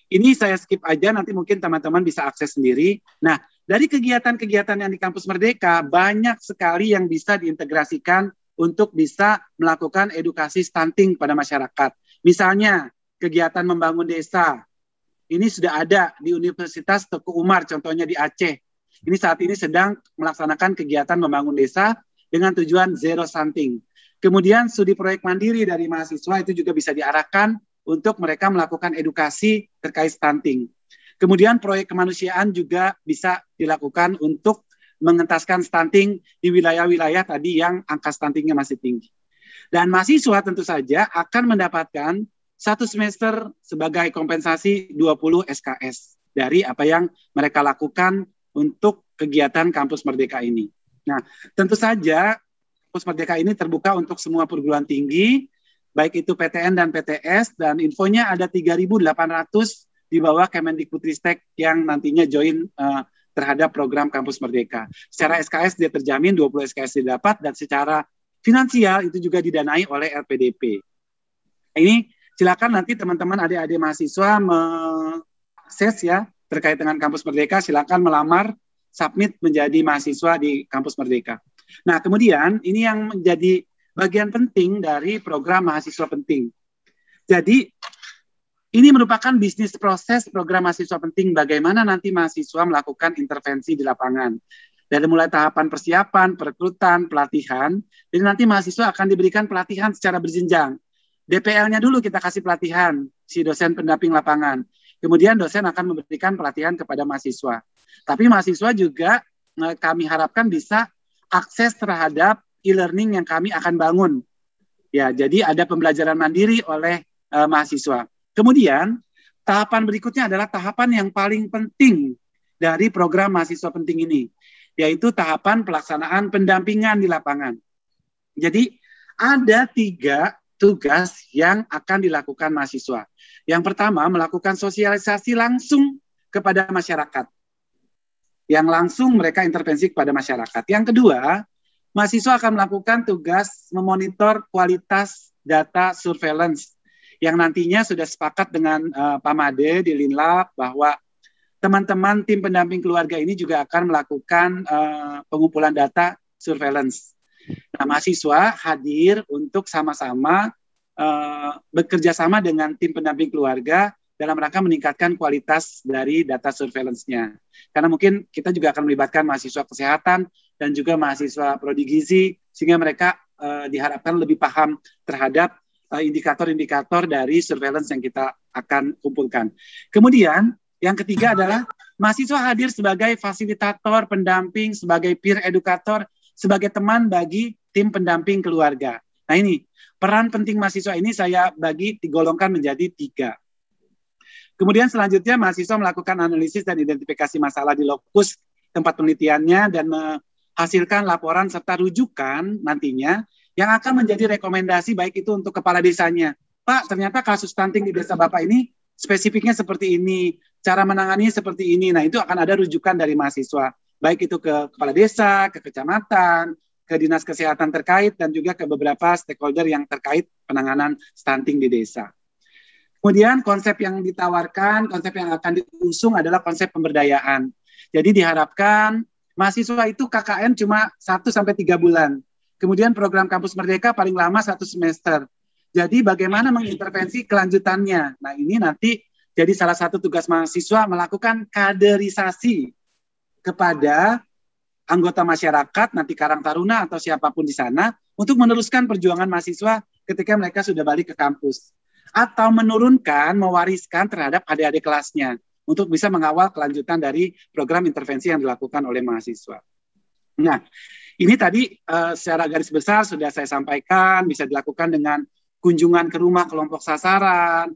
Ini saya skip aja, nanti mungkin teman-teman bisa akses sendiri. Nah, dari kegiatan-kegiatan yang di Kampus Merdeka, banyak sekali yang bisa diintegrasikan untuk bisa melakukan edukasi stunting pada masyarakat. Misalnya, kegiatan membangun desa. Ini sudah ada di Universitas Teguh Umar, contohnya di Aceh. Ini saat ini sedang melaksanakan kegiatan membangun desa dengan tujuan zero stunting. Kemudian studi proyek mandiri dari mahasiswa itu juga bisa diarahkan untuk mereka melakukan edukasi terkait stunting. Kemudian proyek kemanusiaan juga bisa dilakukan untuk mengentaskan stunting di wilayah-wilayah tadi yang angka stuntingnya masih tinggi. Dan mahasiswa tentu saja akan mendapatkan satu semester sebagai kompensasi 20 SKS dari apa yang mereka lakukan untuk kegiatan Kampus Merdeka ini. Nah, tentu saja Kampus Merdeka ini terbuka untuk semua perguruan tinggi, baik itu PTN dan PTS, dan infonya ada 3.800 di bawah Kemendikbudristek yang nantinya join uh, terhadap program Kampus Merdeka. Secara SKS dia terjamin 20 SKS didapat dan secara finansial itu juga didanai oleh LPDP. Ini silakan nanti teman-teman adik-adik mahasiswa mengakses ya terkait dengan Kampus Merdeka silakan melamar submit menjadi mahasiswa di Kampus Merdeka. Nah, kemudian ini yang menjadi bagian penting dari program mahasiswa penting. Jadi ini merupakan bisnis proses program mahasiswa penting bagaimana nanti mahasiswa melakukan intervensi di lapangan. Dari mulai tahapan persiapan, perekrutan, pelatihan, jadi nanti mahasiswa akan diberikan pelatihan secara berjenjang. DPL-nya dulu kita kasih pelatihan, si dosen pendamping lapangan. Kemudian dosen akan memberikan pelatihan kepada mahasiswa. Tapi mahasiswa juga eh, kami harapkan bisa akses terhadap e-learning yang kami akan bangun. Ya, jadi ada pembelajaran mandiri oleh uh, mahasiswa. Kemudian tahapan berikutnya adalah tahapan yang paling penting dari program mahasiswa penting ini, yaitu tahapan pelaksanaan pendampingan di lapangan. Jadi ada tiga tugas yang akan dilakukan mahasiswa. Yang pertama, melakukan sosialisasi langsung kepada masyarakat. Yang langsung mereka intervensi kepada masyarakat. Yang kedua, mahasiswa akan melakukan tugas memonitor kualitas data surveillance yang nantinya sudah sepakat dengan uh, Pak Made di Linlab bahwa teman-teman tim pendamping keluarga ini juga akan melakukan uh, pengumpulan data surveillance. Nah, mahasiswa hadir untuk sama-sama uh, bekerja sama dengan tim pendamping keluarga dalam rangka meningkatkan kualitas dari data surveillance-nya. Karena mungkin kita juga akan melibatkan mahasiswa kesehatan dan juga mahasiswa prodi gizi sehingga mereka uh, diharapkan lebih paham terhadap Eh, indikator-indikator dari surveillance yang kita akan kumpulkan. Kemudian yang ketiga adalah mahasiswa hadir sebagai fasilitator, pendamping, sebagai peer edukator, sebagai teman bagi tim pendamping keluarga. Nah ini peran penting mahasiswa ini saya bagi digolongkan menjadi tiga. Kemudian selanjutnya mahasiswa melakukan analisis dan identifikasi masalah di lokus tempat penelitiannya dan menghasilkan laporan serta rujukan nantinya yang akan menjadi rekomendasi baik itu untuk kepala desanya. Pak, ternyata kasus stunting di desa Bapak ini spesifiknya seperti ini, cara menangani seperti ini. Nah, itu akan ada rujukan dari mahasiswa, baik itu ke kepala desa, ke kecamatan, ke dinas kesehatan terkait dan juga ke beberapa stakeholder yang terkait penanganan stunting di desa. Kemudian konsep yang ditawarkan, konsep yang akan diusung adalah konsep pemberdayaan. Jadi diharapkan mahasiswa itu KKN cuma 1 sampai 3 bulan. Kemudian program Kampus Merdeka paling lama satu semester. Jadi bagaimana mengintervensi kelanjutannya? Nah ini nanti jadi salah satu tugas mahasiswa melakukan kaderisasi kepada anggota masyarakat, nanti Karang Taruna atau siapa pun di sana, untuk meneruskan perjuangan mahasiswa ketika mereka sudah balik ke kampus. Atau menurunkan, mewariskan terhadap adik-adik kelasnya untuk bisa mengawal kelanjutan dari program intervensi yang dilakukan oleh mahasiswa. Nah, ini tadi uh, secara garis besar sudah saya sampaikan bisa dilakukan dengan kunjungan ke rumah kelompok sasaran,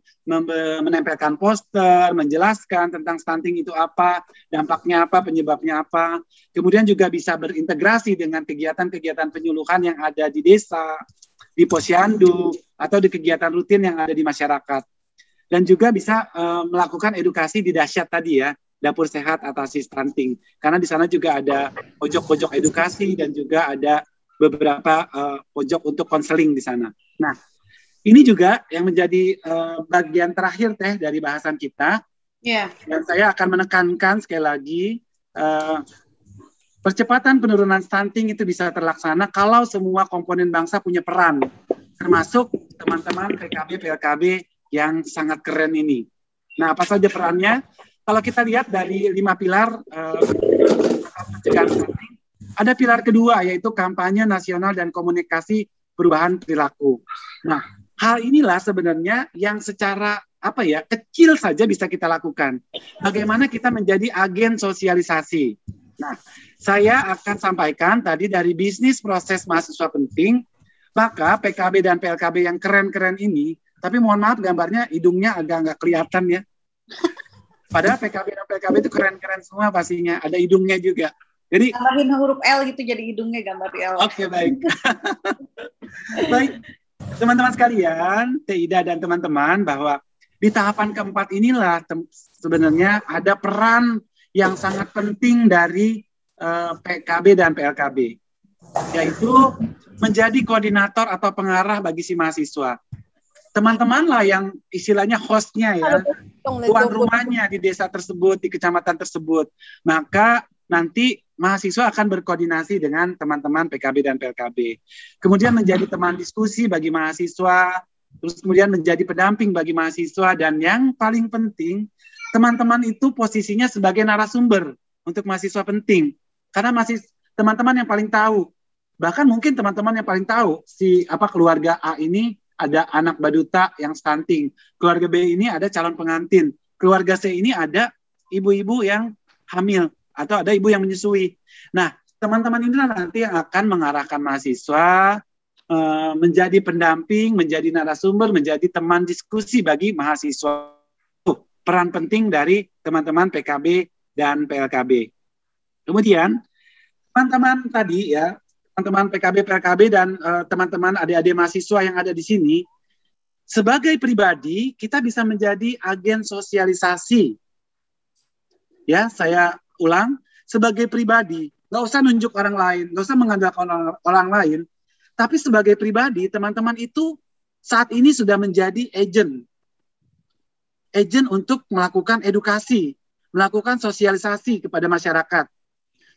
menempelkan poster, menjelaskan tentang stunting itu apa, dampaknya apa, penyebabnya apa. Kemudian juga bisa berintegrasi dengan kegiatan-kegiatan penyuluhan yang ada di desa, di posyandu, atau di kegiatan rutin yang ada di masyarakat. Dan juga bisa uh, melakukan edukasi di dahsyat tadi ya, dapur sehat atasi stunting karena di sana juga ada pojok-pojok edukasi dan juga ada beberapa uh, pojok untuk konseling di sana. Nah, ini juga yang menjadi uh, bagian terakhir teh dari bahasan kita. Yeah. Dan saya akan menekankan sekali lagi uh, percepatan penurunan stunting itu bisa terlaksana kalau semua komponen bangsa punya peran, termasuk teman-teman PKB PLKB yang sangat keren ini. Nah, apa saja perannya? kalau kita lihat dari lima pilar pencegahan ada pilar kedua yaitu kampanye nasional dan komunikasi perubahan perilaku. Nah, Hal inilah sebenarnya yang secara apa ya kecil saja bisa kita lakukan. Bagaimana kita menjadi agen sosialisasi. Nah, saya akan sampaikan tadi dari bisnis proses mahasiswa penting, maka PKB dan PLKB yang keren-keren ini, tapi mohon maaf gambarnya hidungnya agak nggak kelihatan ya. Padahal PKB dan PLKB itu keren-keren semua pastinya, ada hidungnya juga. Jadi gambarin huruf L gitu jadi hidungnya gambar L. Oke, okay, baik. baik. Teman-teman sekalian, Teida dan teman-teman bahwa di tahapan keempat inilah sebenarnya ada peran yang sangat penting dari uh, eh, PKB dan PLKB, yaitu menjadi koordinator atau pengarah bagi si mahasiswa. Teman-teman lah yang istilahnya hostnya ya, tuan rumahnya di desa tersebut, di kecamatan tersebut. Maka nanti mahasiswa akan berkoordinasi dengan teman-teman PKB dan PLKB. Kemudian menjadi teman diskusi bagi mahasiswa, terus kemudian menjadi pendamping bagi mahasiswa dan yang paling penting teman-teman itu posisinya sebagai narasumber untuk mahasiswa penting karena masih teman-teman yang paling tahu bahkan mungkin teman-teman yang paling tahu si apa keluarga A ini ada anak baduta yang stunting keluarga B ini ada calon pengantin keluarga C ini ada ibu-ibu yang hamil atau ada ibu yang menyusui nah teman-teman ini nanti yang akan mengarahkan mahasiswa Eh, menjadi pendamping, menjadi narasumber, menjadi teman diskusi bagi mahasiswa. Peran penting dari teman-teman PKB dan PLKB. Kemudian teman-teman tadi ya, teman-teman PKB, PLKB dan uh, teman-teman adik-adik mahasiswa yang ada di sini, sebagai pribadi kita bisa menjadi agen sosialisasi. Ya, saya ulang, sebagai pribadi, nggak usah nunjuk orang lain, nggak usah mengandalkan orang, orang lain, tapi sebagai pribadi, teman-teman itu saat ini sudah menjadi agent. Agent untuk melakukan edukasi, melakukan sosialisasi kepada masyarakat.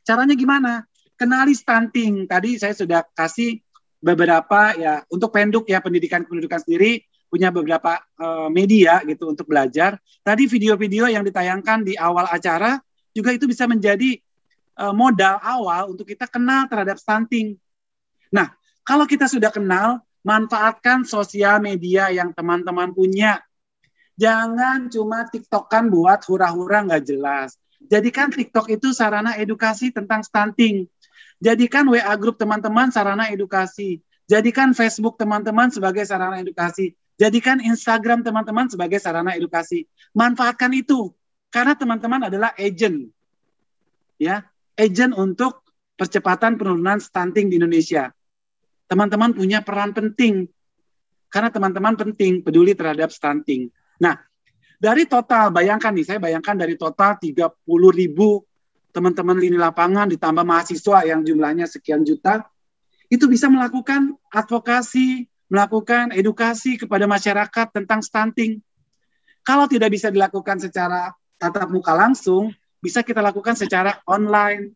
Caranya gimana? Kenali stunting. Tadi saya sudah kasih beberapa ya untuk penduk ya pendidikan pendidikan sendiri punya beberapa uh, media gitu untuk belajar. Tadi video-video yang ditayangkan di awal acara juga itu bisa menjadi uh, modal awal untuk kita kenal terhadap stunting. Nah, kalau kita sudah kenal, manfaatkan sosial media yang teman-teman punya. Jangan cuma tiktokan buat hura-hura nggak jelas. Jadikan TikTok itu sarana edukasi tentang stunting. Jadikan WA grup teman-teman sarana edukasi. Jadikan Facebook teman-teman sebagai sarana edukasi. Jadikan Instagram teman-teman sebagai sarana edukasi. Manfaatkan itu karena teman-teman adalah agent. Ya, agent untuk percepatan penurunan stunting di Indonesia teman-teman punya peran penting karena teman-teman penting peduli terhadap stunting. Nah, dari total bayangkan nih, saya bayangkan dari total 30 ribu teman-teman lini lapangan ditambah mahasiswa yang jumlahnya sekian juta, itu bisa melakukan advokasi, melakukan edukasi kepada masyarakat tentang stunting. Kalau tidak bisa dilakukan secara tatap muka langsung, bisa kita lakukan secara online.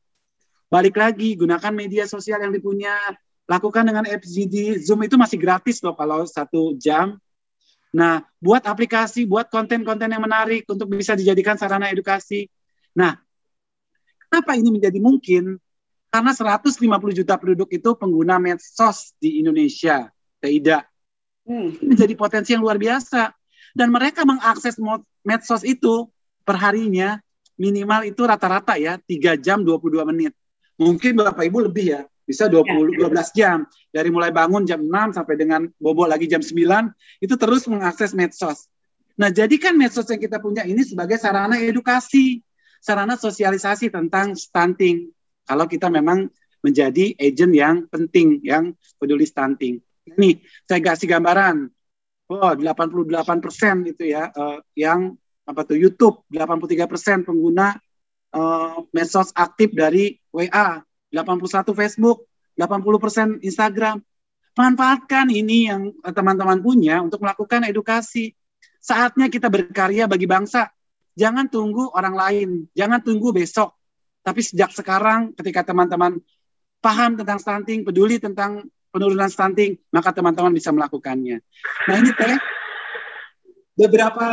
Balik lagi, gunakan media sosial yang dipunya, lakukan dengan FGD. Zoom itu masih gratis loh kalau satu jam. Nah, buat aplikasi, buat konten-konten yang menarik untuk bisa dijadikan sarana edukasi. Nah, kenapa ini menjadi mungkin? Karena 150 juta penduduk itu pengguna medsos di Indonesia, tidak. Hmm. Ini menjadi potensi yang luar biasa. Dan mereka mengakses medsos itu perharinya minimal itu rata-rata ya 3 jam 22 menit. Mungkin Bapak Ibu lebih ya bisa 20 12 ya. jam dari mulai bangun jam 6 sampai dengan bobo lagi jam 9 itu terus mengakses medsos. Nah, jadikan medsos yang kita punya ini sebagai sarana edukasi, sarana sosialisasi tentang stunting. Kalau kita memang menjadi agent yang penting yang peduli stunting. Ini saya kasih gambaran. Oh, 88 persen itu ya uh, yang apa tuh YouTube, 83 persen pengguna uh, medsos aktif dari WA 81 Facebook, 80% Instagram. Manfaatkan ini yang teman-teman punya untuk melakukan edukasi. Saatnya kita berkarya bagi bangsa. Jangan tunggu orang lain, jangan tunggu besok. Tapi sejak sekarang ketika teman-teman paham tentang stunting, peduli tentang penurunan stunting, maka teman-teman bisa melakukannya. Nah ini teh beberapa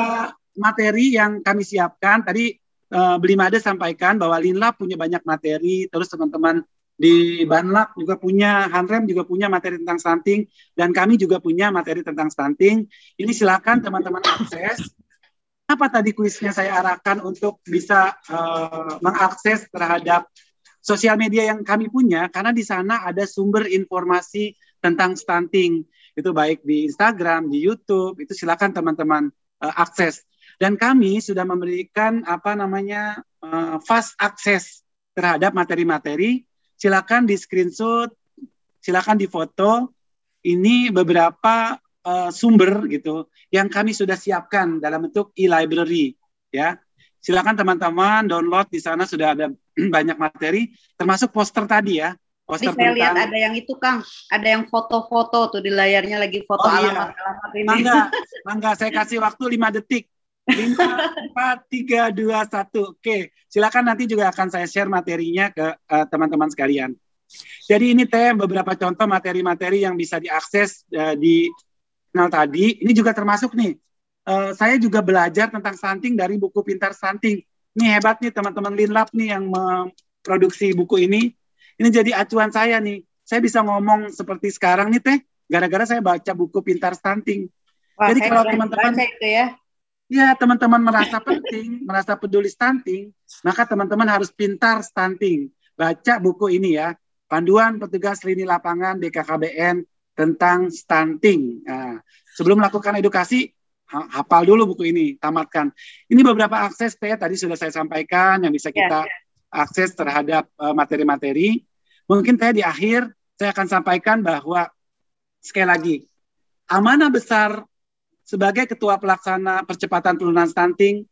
materi yang kami siapkan. Tadi uh, Belimade sampaikan bahwa Linla punya banyak materi, terus teman-teman di Banlak juga punya, Hanrem juga punya materi tentang stunting, dan kami juga punya materi tentang stunting. Ini silakan teman-teman akses. Apa tadi kuisnya saya arahkan untuk bisa uh, mengakses terhadap sosial media yang kami punya, karena di sana ada sumber informasi tentang stunting. Itu baik di Instagram, di YouTube, itu silakan teman-teman uh, akses. Dan kami sudah memberikan apa namanya uh, fast access terhadap materi-materi silakan di screenshot, silakan di foto. Ini beberapa uh, sumber gitu yang kami sudah siapkan dalam bentuk e-library ya. Silakan teman-teman download di sana sudah ada banyak materi termasuk poster tadi ya. Poster saya lihat ada yang itu Kang, ada yang foto-foto tuh di layarnya lagi foto oh, alamat iya. alamat ini. Mangga, mangga saya kasih waktu 5 detik. 5, 4, 3, 2, 1. Oke, silakan nanti juga akan saya share materinya ke uh, teman-teman sekalian. Jadi ini teh beberapa contoh materi-materi yang bisa diakses uh, di channel tadi. Ini juga termasuk nih, uh, saya juga belajar tentang stunting dari buku Pintar Stunting. Ini hebat nih teman-teman Linlab nih yang memproduksi buku ini. Ini jadi acuan saya nih. Saya bisa ngomong seperti sekarang nih teh, gara-gara saya baca buku Pintar Stunting. Wah, jadi kalau teman-teman ya ya teman-teman merasa penting, merasa peduli stunting, maka teman-teman harus pintar stunting. Baca buku ini ya, Panduan Petugas Lini Lapangan BKKBN tentang stunting. Nah, sebelum melakukan edukasi, hafal dulu buku ini, tamatkan. Ini beberapa akses ya, tadi sudah saya sampaikan yang bisa ya, kita ya, akses terhadap uh, materi-materi. Mungkin saya di akhir saya akan sampaikan bahwa sekali lagi amanah besar sebagai ketua pelaksana percepatan penurunan stunting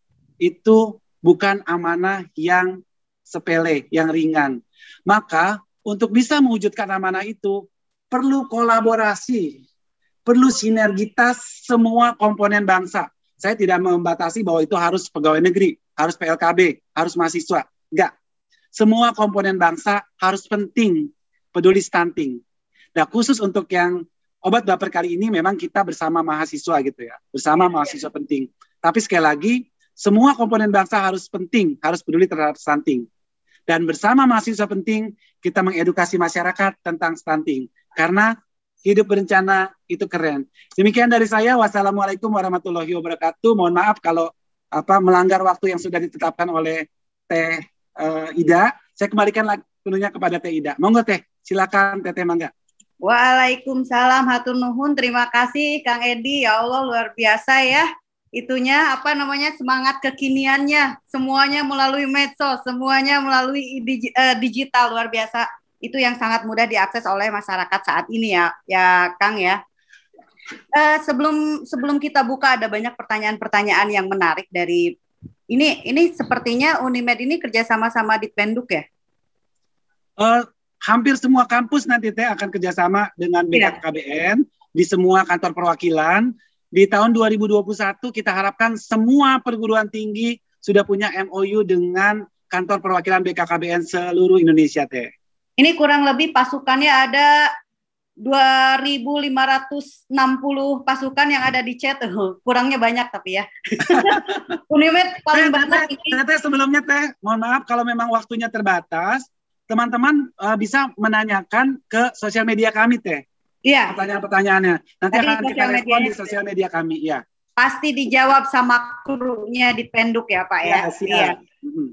itu bukan amanah yang sepele, yang ringan. Maka untuk bisa mewujudkan amanah itu perlu kolaborasi, perlu sinergitas semua komponen bangsa. Saya tidak membatasi bahwa itu harus pegawai negeri, harus PLKB, harus mahasiswa. Enggak. Semua komponen bangsa harus penting peduli stunting. Nah, khusus untuk yang obat baper kali ini memang kita bersama mahasiswa gitu ya, bersama mahasiswa penting. Tapi sekali lagi, semua komponen bangsa harus penting, harus peduli terhadap stunting. Dan bersama mahasiswa penting, kita mengedukasi masyarakat tentang stunting. Karena hidup berencana itu keren. Demikian dari saya. Wassalamualaikum warahmatullahi wabarakatuh. Mohon maaf kalau apa melanggar waktu yang sudah ditetapkan oleh Teh uh, Ida. Saya kembalikan lagi penuhnya kepada Teh Ida. Monggo Teh, silakan Teh Teh Mangga. Waalaikumsalam hatur nuhun. Terima kasih Kang Edi. Ya Allah luar biasa ya. Itunya apa namanya semangat kekiniannya. Semuanya melalui medsos, semuanya melalui uh, digital luar biasa. Itu yang sangat mudah diakses oleh masyarakat saat ini ya, ya Kang ya. Uh, sebelum sebelum kita buka ada banyak pertanyaan-pertanyaan yang menarik dari ini ini sepertinya Unimed ini kerjasama sama di Penduk ya? Uh, hampir semua kampus nanti teh akan kerjasama dengan BKKBN yeah. di semua kantor perwakilan. Di tahun 2021 kita harapkan semua perguruan tinggi sudah punya MOU dengan kantor perwakilan BKKBN seluruh Indonesia teh. Ini kurang lebih pasukannya ada 2.560 pasukan yang ada di chat. Kurangnya banyak tapi ya. Unimed paling banyak ini. Teh, sebelumnya teh, mohon maaf kalau memang waktunya terbatas, teman-teman uh, bisa menanyakan ke sosial media kami teh. Iya. Pertanyaan-pertanyaannya. Nanti Tadi akan kita respon di sosial media kami. Iya. Pasti dijawab sama krunya di Penduk ya Pak ya. ya iya.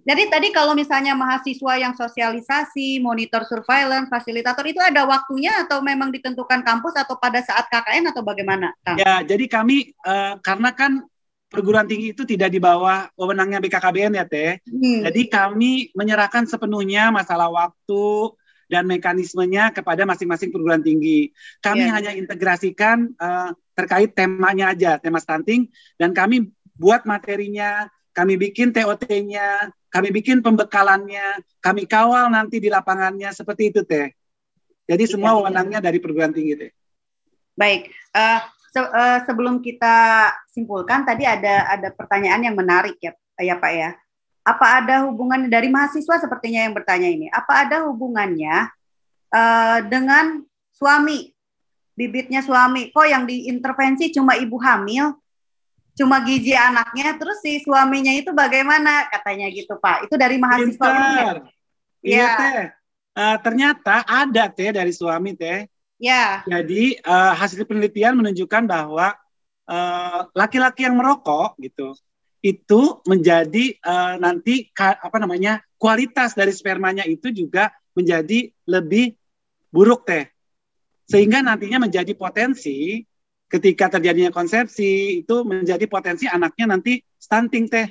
Jadi tadi kalau misalnya mahasiswa yang sosialisasi, monitor surveillance, fasilitator itu ada waktunya atau memang ditentukan kampus atau pada saat KKN atau bagaimana? Kang? Ya, jadi kami uh, karena kan perguruan tinggi itu tidak di bawah wewenangnya BKKBN ya Teh. Hmm. Jadi kami menyerahkan sepenuhnya masalah waktu dan mekanismenya kepada masing-masing perguruan tinggi. Kami yeah. hanya integrasikan uh, terkait temanya aja, tema stunting dan kami buat materinya, kami bikin TOT-nya, kami bikin pembekalannya, kami kawal nanti di lapangannya seperti itu Teh. Jadi yeah, semua iya. wewenangnya yeah. dari perguruan tinggi Teh. Baik, uh, se uh, sebelum kita simpulkan tadi ada ada pertanyaan yang menarik ya ya Pak ya. Apa ada hubungan dari mahasiswa sepertinya yang bertanya ini? Apa ada hubungannya uh, dengan suami bibitnya suami? Kok yang diintervensi cuma ibu hamil, cuma gizi anaknya, terus si suaminya itu bagaimana? Katanya gitu Pak. Itu dari mahasiswa. Iya. iya teh. uh, ternyata ada teh dari suami teh. Ya. Jadi uh, hasil penelitian menunjukkan bahwa laki-laki uh, yang merokok gitu itu menjadi uh, nanti apa namanya kualitas dari spermanya itu juga menjadi lebih buruk teh sehingga nantinya menjadi potensi ketika terjadinya konsepsi itu menjadi potensi anaknya nanti stunting teh.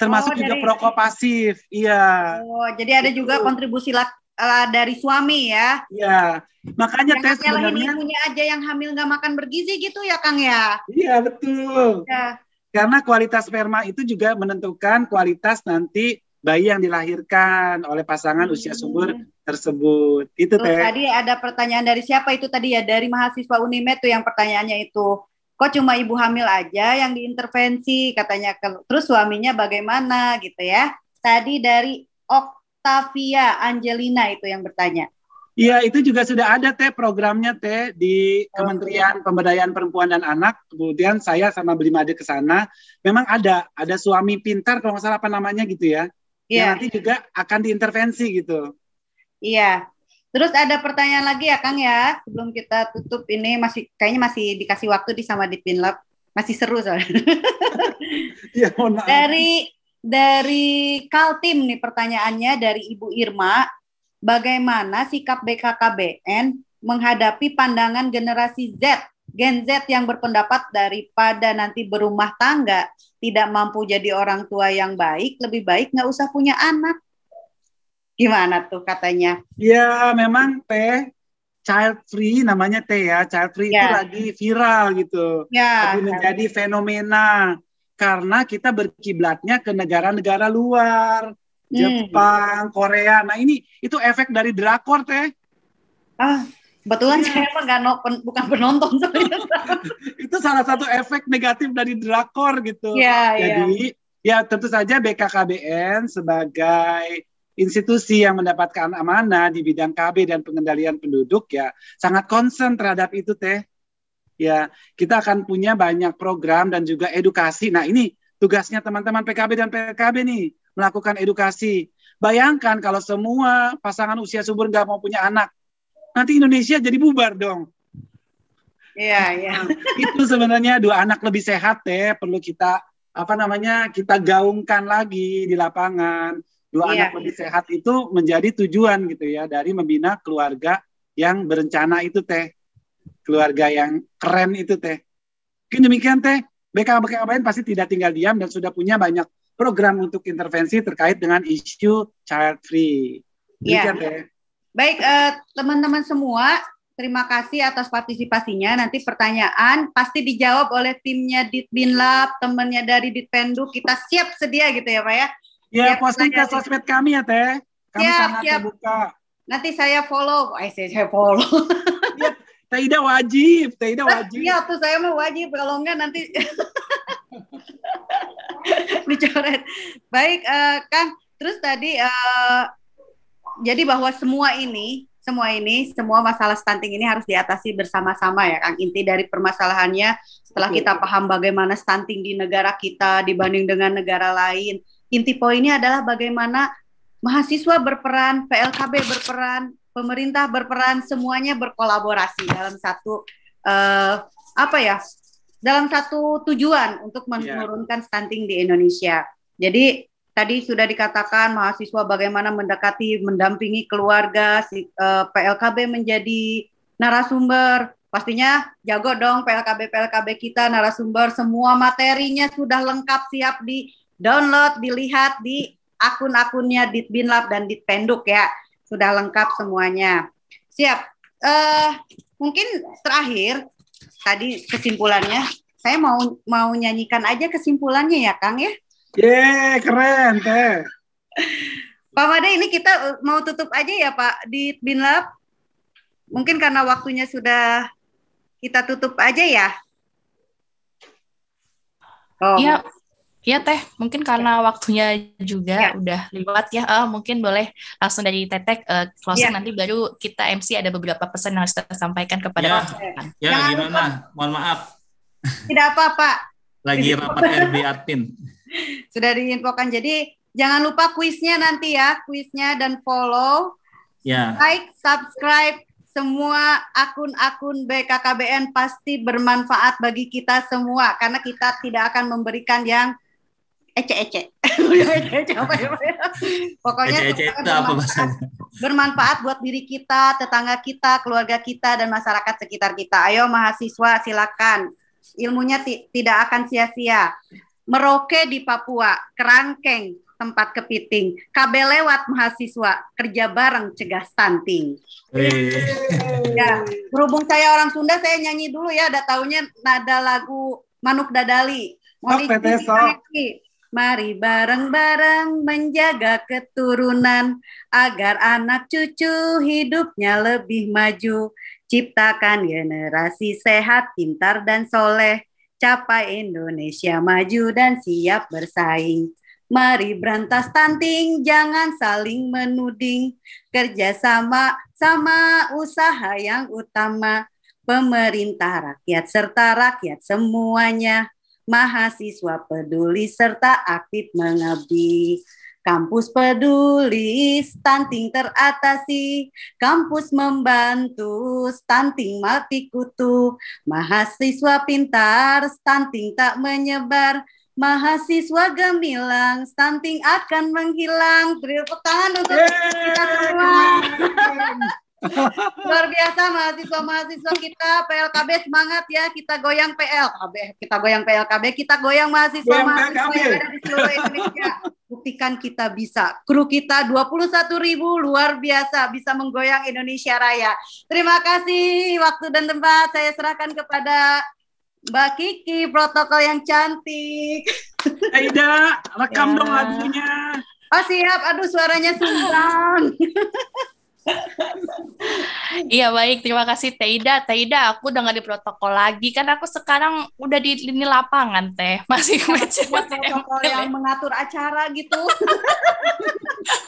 Termasuk oh, juga dari... perokok pasif iya. Oh jadi ada juga kontribusi lak uh, dari suami ya? Iya. Makanya tes sebenarnya punya aja yang hamil nggak makan bergizi gitu ya kang ya? Iya betul. Ya. karena kualitas sperma itu juga menentukan kualitas nanti bayi yang dilahirkan oleh pasangan hmm. usia subur tersebut. Itu tuh, teh. Tadi ada pertanyaan dari siapa itu tadi ya dari mahasiswa Unimed tuh yang pertanyaannya itu kok cuma ibu hamil aja yang diintervensi katanya terus suaminya bagaimana gitu ya. Tadi dari Octavia Angelina itu yang bertanya. Iya, itu juga sudah ada teh programnya teh di Kementerian Pemberdayaan Perempuan dan Anak. Kemudian saya sama Beli Made ke sana. Memang ada, ada suami pintar kalau nggak salah apa namanya gitu ya yeah. nanti juga akan diintervensi gitu. Iya. Terus ada pertanyaan lagi ya Kang ya, sebelum kita tutup ini masih kayaknya masih dikasih waktu di sama di Pinlab. Masih seru soalnya. Iya, mohon maaf. Dari dari Kaltim nih pertanyaannya dari Ibu Irma, bagaimana sikap BKKBN menghadapi pandangan generasi Z, Gen Z yang berpendapat daripada nanti berumah tangga tidak mampu jadi orang tua yang baik, lebih baik nggak usah punya anak. Gimana tuh katanya? Ya memang teh child free namanya teh ya child free ya. itu lagi viral gitu, ya, lagi menjadi ya. fenomena karena kita berkiblatnya ke negara-negara luar, hmm. Jepang, Korea. Nah ini itu efek dari drakor teh. Ah, Kebetulan yeah. saya emang nggak no, pen, bukan penonton itu salah satu efek negatif dari drakor gitu. Yeah, Jadi yeah. ya tentu saja BKKBN sebagai institusi yang mendapatkan amanah di bidang KB dan pengendalian penduduk ya sangat concern terhadap itu teh. Ya, kita akan punya banyak program dan juga edukasi. Nah, ini tugasnya teman-teman PKB dan PKB nih melakukan edukasi. Bayangkan kalau semua pasangan usia subur nggak mau punya anak, nanti Indonesia jadi bubar dong. Iya, iya. Nah, itu sebenarnya dua anak lebih sehat ya, perlu kita apa namanya kita gaungkan lagi di lapangan. Dua iya. anak lebih sehat itu menjadi tujuan gitu ya dari membina keluarga yang berencana itu teh. Keluarga yang keren itu teh. Mungkin demikian teh. BKBKBN pasti tidak tinggal diam dan sudah punya banyak program untuk intervensi terkait dengan isu child free. Iya. Teh. Baik, eh, teman-teman semua, terima kasih atas partisipasinya. Nanti pertanyaan pasti dijawab oleh timnya Ditbinlab, temannya dari Ditpendu. Kita siap sedia gitu ya, Pak ya? Ya, posting ke sosmed kami ya, Teh. Kami siap, sangat siap. terbuka. Nanti saya follow. Eh, saya follow. ya, Teh Ida wajib, Teh Ida wajib. Iya, tuh saya mau wajib. Kalau enggak nanti dicoret. Baik, uh, Kang. Terus tadi uh, jadi bahwa semua ini semua ini, semua masalah stunting ini harus diatasi bersama-sama ya, Kang. Inti dari permasalahannya setelah kita paham bagaimana stunting di negara kita dibanding dengan negara lain, inti poinnya adalah bagaimana mahasiswa berperan, PLKB berperan, pemerintah berperan, semuanya berkolaborasi dalam satu uh, apa ya? Dalam satu tujuan untuk iya. menurunkan stunting di Indonesia. Jadi Tadi sudah dikatakan mahasiswa bagaimana mendekati, mendampingi keluarga, si, uh, eh, PLKB menjadi narasumber. Pastinya jago dong PLKB PLKB kita narasumber semua materinya sudah lengkap siap di download, dilihat di akun-akunnya Ditbinlab dan Ditpenduk ya. Sudah lengkap semuanya. Siap. Uh, mungkin terakhir tadi kesimpulannya saya mau mau nyanyikan aja kesimpulannya ya Kang ya. Ye, keren teh. Pak Made ini kita uh, mau tutup aja ya Pak di Binlab. Mungkin karena waktunya sudah kita tutup aja ya. Oh. Iya, Iya teh, mungkin karena waktunya juga ya. udah lewat ya. Uh, mungkin boleh langsung dari Tetek uh, closing ya. nanti baru kita MC ada beberapa pesan yang harus kita sampaikan kepada ya. Ya, Jangan gimana? Lupa. Mohon maaf. Tidak apa-apa. Lagi rapat RB admin. Sudah diinfokan. Jadi jangan lupa kuisnya nanti ya, kuisnya dan follow Ya. Like, subscribe, semua akun-akun BKKBN pasti bermanfaat bagi kita semua karena kita tidak akan memberikan yang ece-ece. Pokoknya itu apa? Bermanfaat buat diri kita, tetangga kita, keluarga kita, dan masyarakat sekitar kita. Ayo mahasiswa silakan. Ilmunya tidak akan sia-sia. Merauke di Papua, kerangkeng, tempat kepiting. KB lewat mahasiswa, kerja bareng cegah stunting. ya, berhubung saya orang Sunda, saya nyanyi dulu ya. Ada taunya nada lagu Manuk Dadali. Mau Mari bareng-bareng menjaga keturunan agar anak cucu hidupnya lebih maju. Ciptakan generasi sehat, pintar, dan soleh. Capai Indonesia maju dan siap bersaing. Mari berantas stunting, jangan saling menuding. Kerjasama sama usaha yang utama. Pemerintah, rakyat, serta rakyat semuanya. Mahasiswa peduli serta aktif mengabdi. Kampus peduli, stunting teratasi. Kampus membantu, stunting mati kutu. Mahasiswa pintar, stunting tak menyebar Mahasiswa gemilang, stunting akan menghilang. Beri tepuk tangan untuk kita semua. Luar biasa mahasiswa-mahasiswa kita PLKB semangat ya kita goyang PLKB kita goyang PLKB kita goyang mahasiswa-mahasiswa yang ada di seluruh Indonesia buktikan kita bisa kru kita 21 ribu luar biasa bisa menggoyang Indonesia Raya terima kasih waktu dan tempat saya serahkan kepada Mbak Kiki, protokol yang cantik. Aida, rekam ya. dong lagunya. Oh siap, aduh suaranya sumbang. iya baik, terima kasih Teida. Teida, aku udah nggak di protokol lagi. Kan aku sekarang udah di lini lapangan teh, masih meja protokol yang mengatur acara gitu.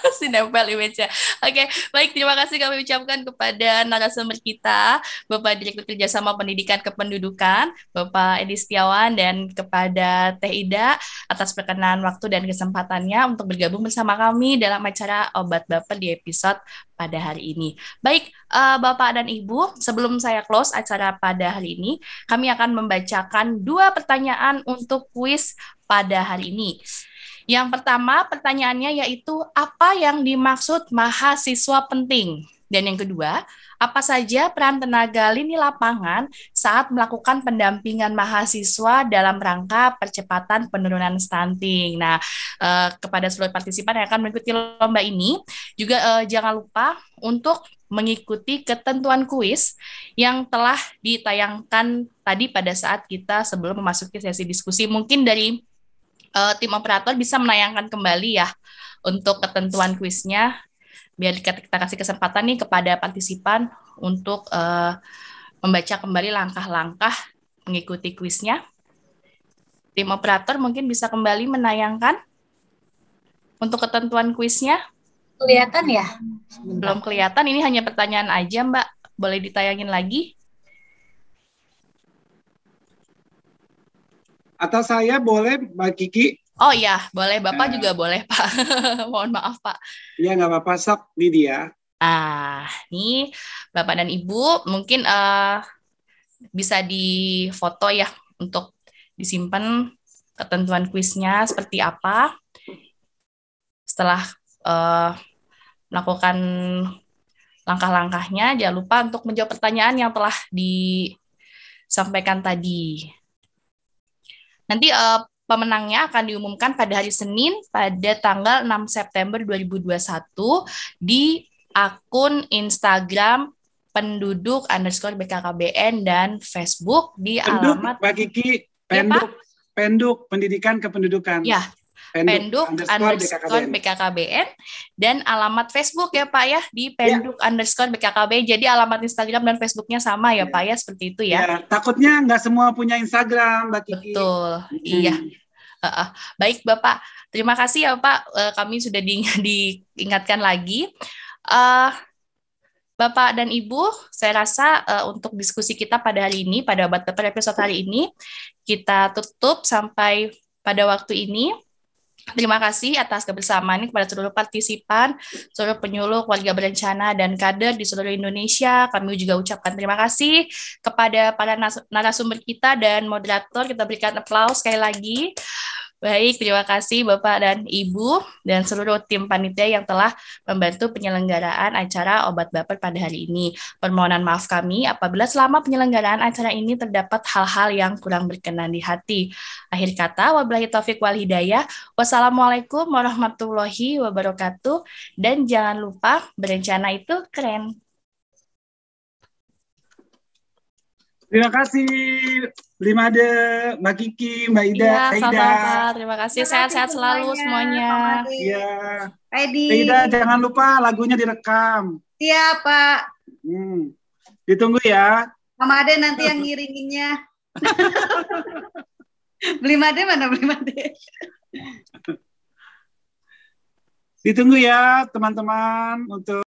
masih nempel image Oke, baik. Terima kasih kami ucapkan kepada narasumber kita, Bapak Direktur Kerjasama Pendidikan Kependudukan, Bapak Edi Setiawan dan kepada Teida atas perkenan waktu dan kesempatannya untuk bergabung bersama kami dalam acara Obat Bapak di episode pada hari ini. Baik, uh, Bapak dan Ibu, sebelum saya close acara pada hari ini, kami akan membacakan dua pertanyaan untuk kuis pada hari ini. Yang pertama, pertanyaannya yaitu apa yang dimaksud mahasiswa penting? Dan yang kedua, apa saja peran tenaga lini lapangan saat melakukan pendampingan mahasiswa dalam rangka percepatan penurunan stunting. Nah, eh, kepada seluruh partisipan yang akan mengikuti lomba ini, juga eh, jangan lupa untuk mengikuti ketentuan kuis yang telah ditayangkan tadi pada saat kita sebelum memasuki sesi diskusi. Mungkin dari uh, tim operator bisa menayangkan kembali ya untuk ketentuan kuisnya biar kita, kasih kesempatan nih kepada partisipan untuk uh, membaca kembali langkah-langkah mengikuti kuisnya. Tim operator mungkin bisa kembali menayangkan untuk ketentuan kuisnya. Kelihatan ya? Belum kelihatan, ini hanya pertanyaan aja Mbak. Boleh ditayangin lagi? Atau saya boleh Mbak Kiki Oh iya, boleh. Bapak uh, juga boleh, Pak. Mohon maaf, Pak. Iya, nggak apa-apa. Sok, ini dia. Ah, nih Bapak dan Ibu mungkin uh, bisa difoto ya untuk disimpan ketentuan kuisnya seperti apa. Setelah uh, melakukan langkah-langkahnya, jangan lupa untuk menjawab pertanyaan yang telah disampaikan tadi. Nanti uh, Pemenangnya akan diumumkan pada hari Senin pada tanggal 6 September 2021 di akun Instagram penduduk underscore BKKBN dan Facebook di penduduk, alamat Mbak Kiki, penduk, ya, penduk pendidikan kependudukan. Ya, Penduk, underscore, underscore BKKBN. BKKBN dan alamat Facebook ya Pak ya di Penduk ya. underscore BKKBN. Jadi alamat Instagram dan Facebooknya sama ya, ya Pak ya seperti itu ya. ya takutnya nggak semua punya Instagram Mbak Kiki. Betul, hmm. iya. Uh, uh. Baik Bapak, terima kasih ya Pak. Uh, kami sudah di, diingatkan lagi. Uh, Bapak dan Ibu, saya rasa uh, untuk diskusi kita pada hari ini, pada pada episode hari ini, kita tutup sampai pada waktu ini. Terima kasih atas kebersamaan kepada seluruh partisipan, seluruh penyuluh, keluarga berencana, dan kader di seluruh Indonesia. Kami juga ucapkan terima kasih kepada para narasumber kita dan moderator. Kita berikan aplaus sekali lagi. Baik, terima kasih Bapak dan Ibu dan seluruh tim panitia yang telah membantu penyelenggaraan acara Obat Baper pada hari ini. Permohonan maaf kami apabila selama penyelenggaraan acara ini terdapat hal-hal yang kurang berkenan di hati. Akhir kata, wabillahi taufik wal hidayah. Wassalamualaikum warahmatullahi wabarakatuh. Dan jangan lupa berencana itu keren. Terima kasih Limade, Mbak Kiki, Mbak Ida, ya, Ida. Sama, Terima kasih, sehat-sehat selalu semuanya. Iya. Edi. Ida, jangan lupa lagunya direkam. Iya, Pak. Hmm. Ditunggu ya. Mama Ade nanti yang ngiringinnya. beli made mana beli made? Ditunggu ya teman-teman untuk